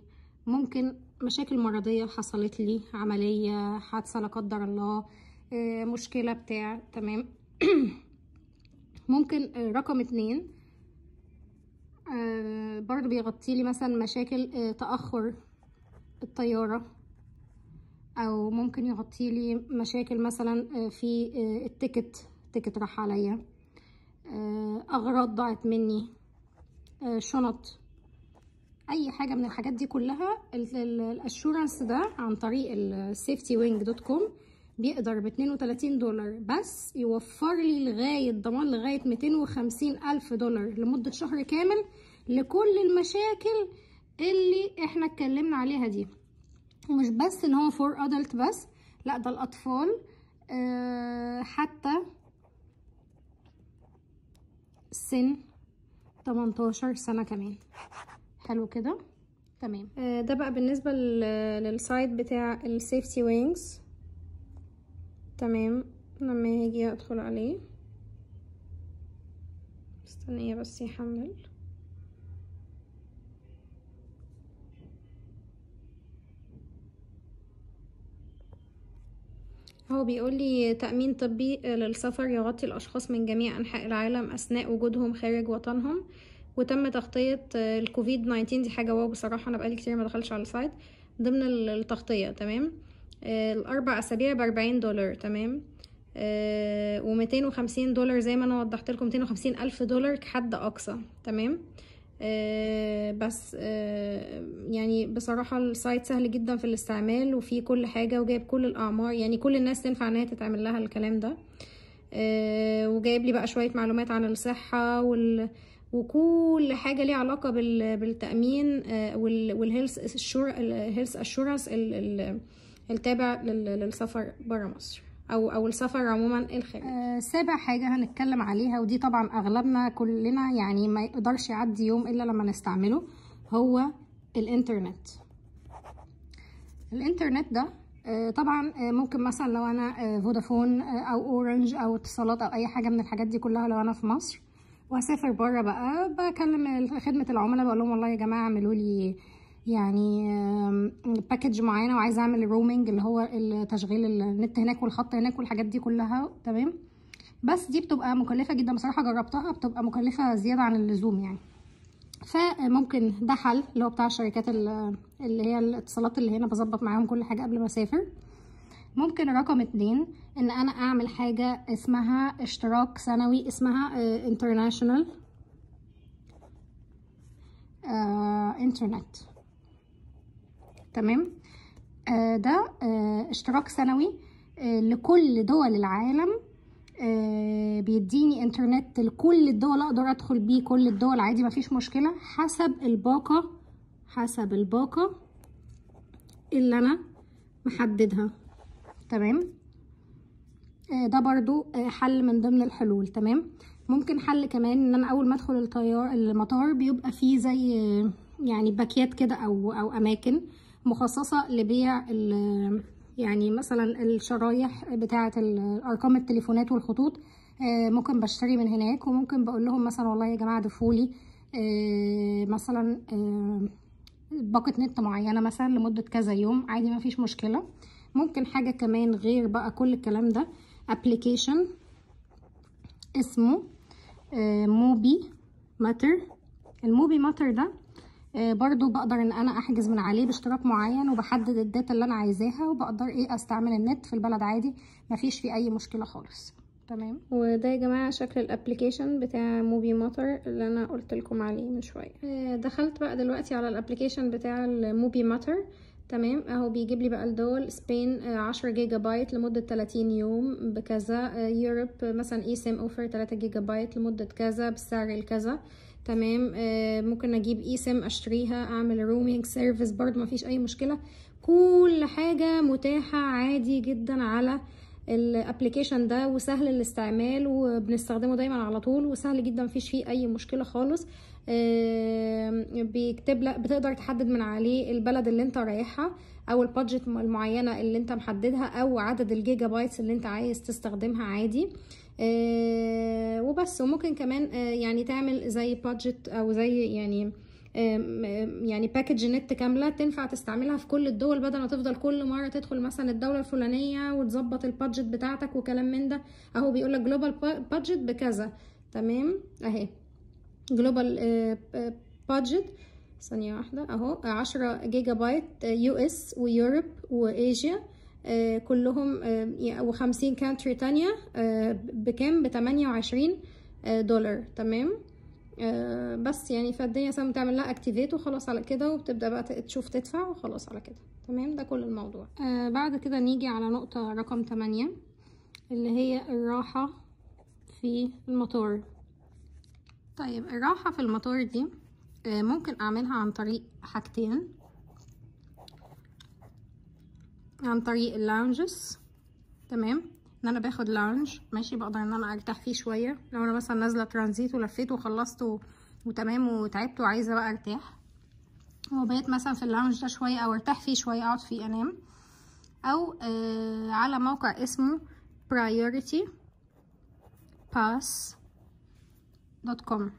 ممكن مشاكل مرضية حصلت لي عملية حادثة لا قدر الله آه، مشكلة بتاع تمام؟ ممكن آه، رقم اتنين آه، برضو بيغطي لي مثلا مشاكل تأخر الطيارة أو ممكن يغطي لي مشاكل مثلا في ال ticket ticket راح عليا أغراض ضاعت مني شنط أي حاجة من الحاجات دي كلها ال insurance ده عن طريق ال safety wing dot com بيقدر ب 32 دولار بس يوفر لي لغاية ضمان لغاية 250 ألف دولار لمدة شهر كامل لكل المشاكل اللي إحنا اتكلمنا عليها دي. ومش بس إن هو for adult بس لأ ده الأطفال أه حتى سن 18 سنة كمان. حلو كده. تمام. آه، ده بقى بالنسبة لل- لل site بتاع ال safety wings تمام. لما هاجي ادخل عليه. مستنية بس يحمل. هو بيقول لي تأمين طبي للسفر يغطي الأشخاص من جميع أنحاء العالم أثناء وجودهم خارج وطنهم. وتم تغطية الكوفيد 19 دي حاجة wow بصراحة أنا بقالي كتير ما دخلش على ال site ضمن ال- التغطية تمام؟ آه، الأربع أسابيع بأربعين دولار تمام؟ وميتين وخمسين دولار زي ما أنا وضحت لكم ميتين وخمسين ألف دولار كحد أقصى تمام؟ آه، بس آه، يعني بصراحة ال site سهل جدا في الاستعمال وفيه كل حاجة وجايب كل الأعمار يعني كل الناس تنفع إن هي تتعمل لها الكلام ده. آه، وجايب لي بقى شوية معلومات عن الصحة وال وكل حاجة ليها علاقة بال... بالتأمين آه، وال... وال health ال health insurance التابع لل... للسفر برا مصر أو أو السفر عموما الخارج آه سابع حاجة هنتكلم عليها ودي طبعا أغلبنا كلنا يعني ما يقدرش يعدي يوم إلا لما نستعمله هو الإنترنت. الإنترنت ده آه، طبعا آه، ممكن مثلا لو أنا آه، فودافون أو أورنج أو اتصالات أو أي حاجة من الحاجات دي كلها لو أنا في مصر وهسافر بره بقى. بكلم خدمة العملاء بقول لهم والله يا جماعة اعملوا لي يعني package معينة وعايزة أعمل roaming اللي هو تشغيل النت هناك والخط هناك والحاجات دي كلها تمام؟ بس دي بتبقى مكلفة جدا. بصراحة جربتها بتبقى مكلفة زيادة عن اللزوم يعني. فممكن ده حل اللي هو بتاع الشركات ال- اللي هي الاتصالات اللي هنا بظبط معاهم كل حاجة قبل ما أسافر. ممكن رقم اتنين إن أنا أعمل حاجة اسمها اشتراك سنوي اسمها international انترنت تمام؟ آه ده آه اشتراك سنوي آه لكل دول العالم. آه بيديني انترنت لكل الدول أقدر أدخل بيه كل الدول عادي مفيش مشكلة. حسب الباقة حسب الباقة اللي أنا محددها. تمام؟ آه ده برضو آه حل من ضمن الحلول تمام؟ ممكن حل كمان إن أنا أول ما أدخل الطيار المطار بيبقى فيه زي آه يعني باكيات كده أو أو أماكن مخصصة لبيع يعني مثلا الشرايح بتاعة أرقام التليفونات والخطوط. ممكن بشتري من هناك وممكن بقول لهم مثلا والله يا جماعة ضيفولي مثلا باقة نت معينة مثلا لمدة كذا يوم عادي ما فيش مشكلة. ممكن حاجة كمان غير بقى كل الكلام ده application اسمه MobiMatter ال MobiMatter ده برضو بقدر إن أنا أحجز من عليه باشتراك معين وبحدد ال data اللي أنا عايزاها وبقدر إيه أستعمل النت في البلد عادي مفيش فيه أي مشكلة خالص. تمام؟ وده يا جماعة شكل ال application بتاع MobiMatter اللي أنا قلت لكم عليه من شوية. دخلت بقى دلوقتي على ال application بتاع ال MobiMatter تمام. اهو بيجيب لي بقى الدول Spain عشرة جيجا بايت لمدة 30 يوم بكذا. Europe مثلا eSIM offer 3 جيجا بايت لمدة كذا بالسعر الكذا. تمام. آه ممكن أجيب eSIM اشتريها اعمل roaming service برضو مفيش اي مشكلة. كل حاجة متاحة عادي جدا على ال application ده وسهل الاستعمال وبنستخدمه دايما على طول وسهل جدا مفيش فيه أي مشكلة خالص. بيكتب لك بتقدر تحدد من عليه البلد اللي انت رايحها أو ال budget المعينة اللي انت محددها أو عدد الجيجا بايتس اللي انت عايز تستخدمها عادي. وبس. وممكن كمان يعني تعمل زي budget أو زي يعني يعني package نت كاملة تنفع تستعملها في كل الدول بدل ما تفضل كل مرة تدخل مثلا الدولة الفلانية وتظبط ال budget بتاعتك وكلام من ده. أهو بيقول لك global budget بكذا. تمام؟ أهي. global budget ثانية واحدة أهو. 10 جيجا بايت US و Europe و Asia آه كلهم آه وخمسين country تانية بكام؟ بتمانية وعشرين دولار تمام؟ بس يعني فالدنيا مثلا بتعمل لها activate وخلاص على كده وبتبدأ بقى تشوف تدفع وخلاص على كده. تمام؟ ده كل الموضوع. بعد كده نيجي على نقطة رقم تمانية اللي هي الراحة في المطار. طيب الراحة في المطار دي آه ممكن أعملها عن طريق حاجتين. عن طريق ال lounges تمام؟ إن أنا باخد lounge ماشي؟ بقدر إن أنا أرتاح فيه شوية. لو أنا مثلا نازلة ترانزيت ولفيت وخلصت. وتمام وتعبت وعايزة بقى أرتاح. وبقيت مثلا في ال lounge ده شوية أو أرتاح فيه شوية أقعد فيه أنام. أو آه على موقع اسمه priority pass. dot com.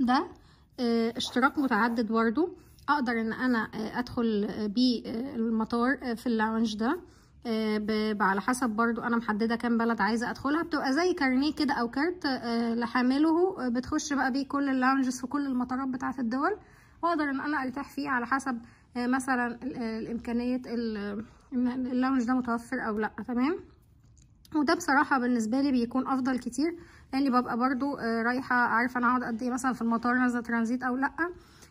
ده آه اشتراك متعدد برضو أقدر إن أنا آه أدخل بيه المطار في ال lounge ده. على حسب برضو أنا محددة كام بلد عايزة أدخلها. بتبقى زي كارنيه كده أو كارت لحامله بتخش بقى بيه كل ال lounges في كل المطارات بتاعة الدول. وأقدر إن أنا أرتاح فيه على حسب مثلا الإمكانية ال lounge ده متوفر أو لأ. تمام؟ وده بصراحة بالنسبة لي بيكون أفضل كتير. لاني ببقى برضو رايحة عارفة أنا هقعد قد إيه مثلا في المطار نازلة ترانزيت أو لأ.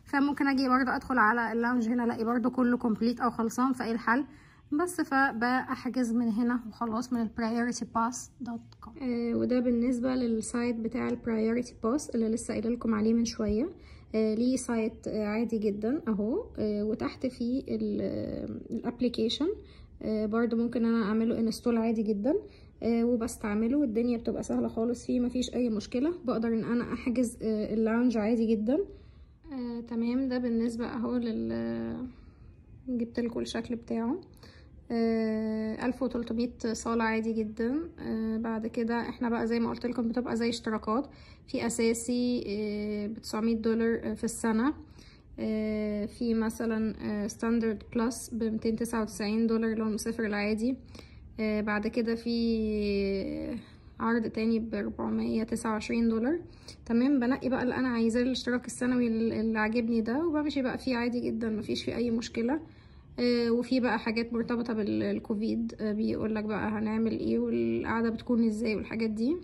فممكن أجي برضو أدخل على ال lounge هنا ألاقي برضو كله complete أو خلصان فايه الحل. بس فبحجز من هنا وخلاص من ال prioritypass.com آه وده بالنسبة لل site بتاع ال priority pass اللي لسه قايلة لكم عليه من شوية. آه ليه site آه عادي جدا أهو. آه وتحت فيه ال application آه برضو ممكن أنا أعمله install عادي جدا. آه وبستعمله. والدنيا بتبقى سهلة خالص فيه مفيش أي مشكلة. بقدر إن أنا أحجز آه ال lounge عادي جدا. آه تمام. ده بالنسبة أهو لل جبت لكم الشكل بتاعه. ألف وتلتمية صالة عادي جدا. آه بعد كده إحنا بقى زي ما قلت لكم بتبقى زي اشتراكات. في أساسي بتسعمية دولار في السنة. آه في مثلا standard plus بمتين تسعة وتسعين دولار لو المسافر العادي. آه بعد كده في عرض تاني بربعمية تسعة وعشرين دولار. تمام بنقي بقى اللي أنا عايزاه الاشتراك السنوي اللي عاجبني ده وبمشي بقى فيه عادي جدا مفيش فيه أي مشكلة. آه، وفي بقى حاجات مرتبطة بالكوفيد آه، بيقولك بقى هنعمل إيه والقعدة بتكون إزاي والحاجات دي.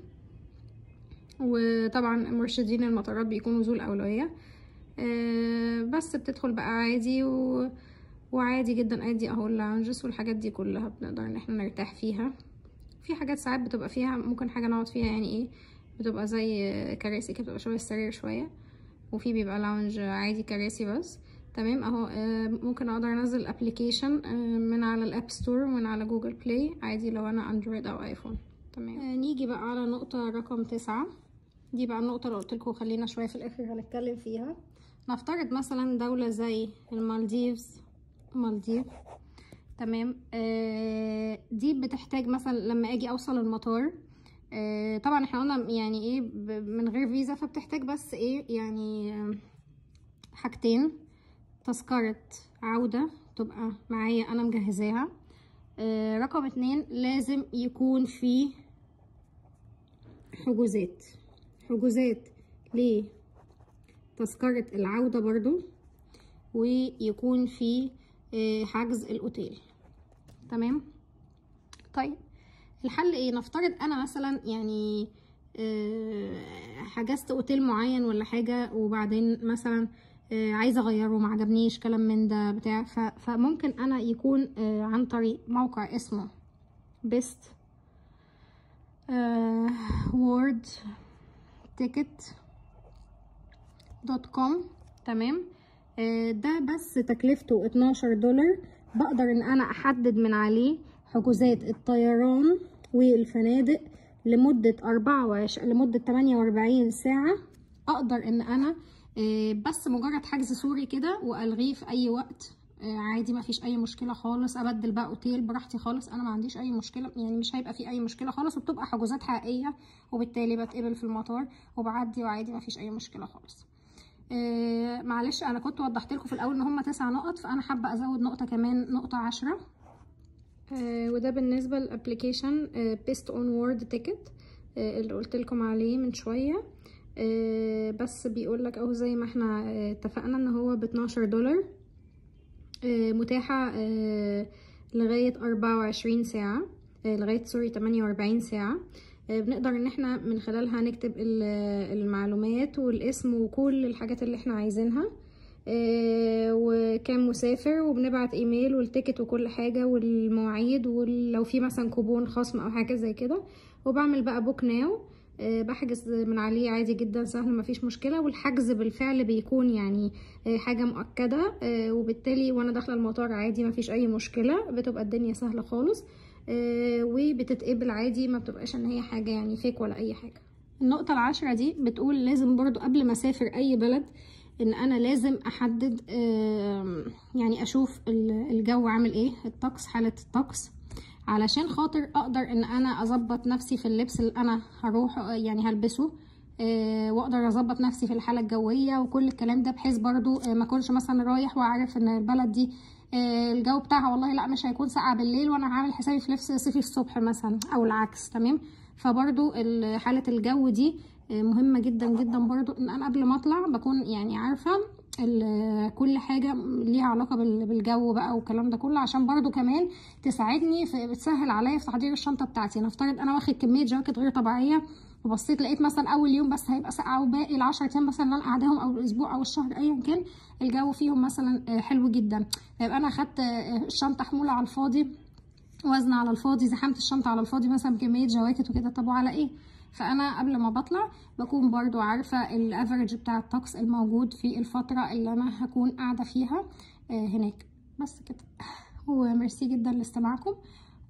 وطبعا مرشدين المطارات بيكونوا ذو الأولوية. آه، بس بتدخل بقى عادي و... وعادي جدا أدي أهو ال lounges والحاجات دي كلها بنقدر إن إحنا نرتاح فيها. في حاجات ساعات بتبقى فيها ممكن حاجة نقعد فيها يعني إيه بتبقى زي كراسي كده بتبقى شبه السرير شوية. وفي بيبقى lounge عادي كراسي بس. تمام أهو آه، ممكن أقدر أنزل application من على ال App Store ومن على Google Play عادي لو أنا Android أو iPhone تمام. آه، نيجي بقى على نقطة رقم تسعة. دي بقى النقطة اللي قلتلكوا خلينا شوية في الآخر هنتكلم فيها. نفترض مثلا دولة زي المالديفز مالديف. تمام. آه دي بتحتاج مثلا لما أجي أوصل المطار آه طبعا إحنا قلنا يعني إيه من غير فيزا فبتحتاج بس إيه يعني آه، حاجتين. تذكرة عودة تبقى معايا أنا مجهزاها. آه رقم اتنين لازم يكون في حجوزات. حجوزات ليه؟ تذكرة العودة برضو. ويكون في حجز الأوتيل. تمام؟ طيب الحل إيه؟ نفترض أنا مثلا يعني آه، حجزت أوتيل معين ولا حاجة وبعدين مثلا آه، عايزة أغيره ما عجبنيش كلام من ده بتاع فممكن أنا يكون آه، عن طريق موقع اسمه best onward ticket dot com تمام؟ آه، ده بس تكلفته 12 دولار. بقدر إن أنا أحدد من عليه حجوزات الطيران والفنادق لمدة 24 لمدة 48 ساعة. أقدر إن أنا آه، بس مجرد حجز صوري كده وألغيه في أي وقت. آه، عادي ما فيش أي مشكلة خالص. أبدل بقى أوتيل براحتي خالص. أنا ما عنديش أي مشكلة يعني مش هيبقى في أي مشكلة خالص. وبتبقى حجوزات حقيقية وبالتالي بتقبل في المطار وبعدي وعادي ما فيش أي مشكلة خالص. آه، معلش أنا كنت وضحت لكم في الأول إن هم تسع نقط فأنا حابة أزود نقطة كمان نقطة عشرة. آه، وده بالنسبة لل application best onward ticket اللي قلت لكم عليه من شوية. آه، بس بيقول لك أهو زي ما إحنا اتفقنا إن هو ب 12 دولار متاحة لغاية 24 ساعة لغاية sorry 48 ساعة. بنقدر إن إحنا من خلالها نكتب ال- المعلومات والاسم وكل الحاجات اللي إحنا عايزينها. آه، وكام مسافر وبنبعت إيميل وال ticket وكل حاجة والمواعيد ولو في مثلا كوبون خصم أو حاجة زي كده. وبعمل بقى بوك ناو آه، بحجز من عليه عادي جدا سهل مفيش مشكلة. والحجز بالفعل بيكون يعني آه، حاجة مؤكدة. آه، وبالتالي وأنا داخلة المطار عادي مفيش أي مشكلة. بتبقى الدنيا سهلة خالص. آه، وبتتقبل عادي ما بتبقاش إن هي حاجة يعني فيك ولا أي حاجة. النقطة العاشرة دي بتقول لازم برضو قبل ما أسافر أي بلد إن أنا لازم أحدد يعني أشوف ال- الجو عامل إيه الطقس حالة الطقس علشان خاطر أقدر إن أنا أظبط نفسي في اللبس اللي أنا هروح آه، يعني هلبسه آه، وأقدر أظبط نفسي في الحالة الجوية وكل الكلام ده بحيث برضو آه، ما أكونش مثلا رايح وعارف إن البلد دي آه، الجو بتاعها والله لا مش هيكون ساقعه بالليل وأنا عامل حسابي في لبس صيفي الصبح مثلا أو العكس تمام؟ فبرضو ال- حالة الجو دي آه، مهمة جدا جدا برضو إن أنا قبل ما أطلع بكون يعني عارفة كل حاجة ليها علاقة بال- بالجو بقى والكلام ده كله عشان برضو كمان تساعدني في بتسهل عليا في تحضير الشنطة بتاعتي. نفترض أنا واخد كمية جواكت غير طبيعية وبصيت لقيت مثلا أول يوم بس هيبقى ساقعه وباقي العشر أيام مثلا اللي أنا قاعداهم أو الأسبوع أو الشهر ايا كان الجو فيهم مثلا آه، حلو جدا. فيبقى أنا خدت آه، الشنطة حمولة على الفاضي وزن على الفاضي زحمت الشنطة على الفاضي مثلا بكمية جواكت وكده. طب وعلى إيه؟ فأنا قبل ما بطلع بكون برضو عارفة الافرج بتاع الطقس الموجود في الفترة اللي أنا هكون قاعدة فيها آه، هناك. بس كده. وميرسي جدا لاستماعكم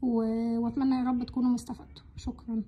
وأتمنى يا رب تكونوا مستفدتوا. شكرا.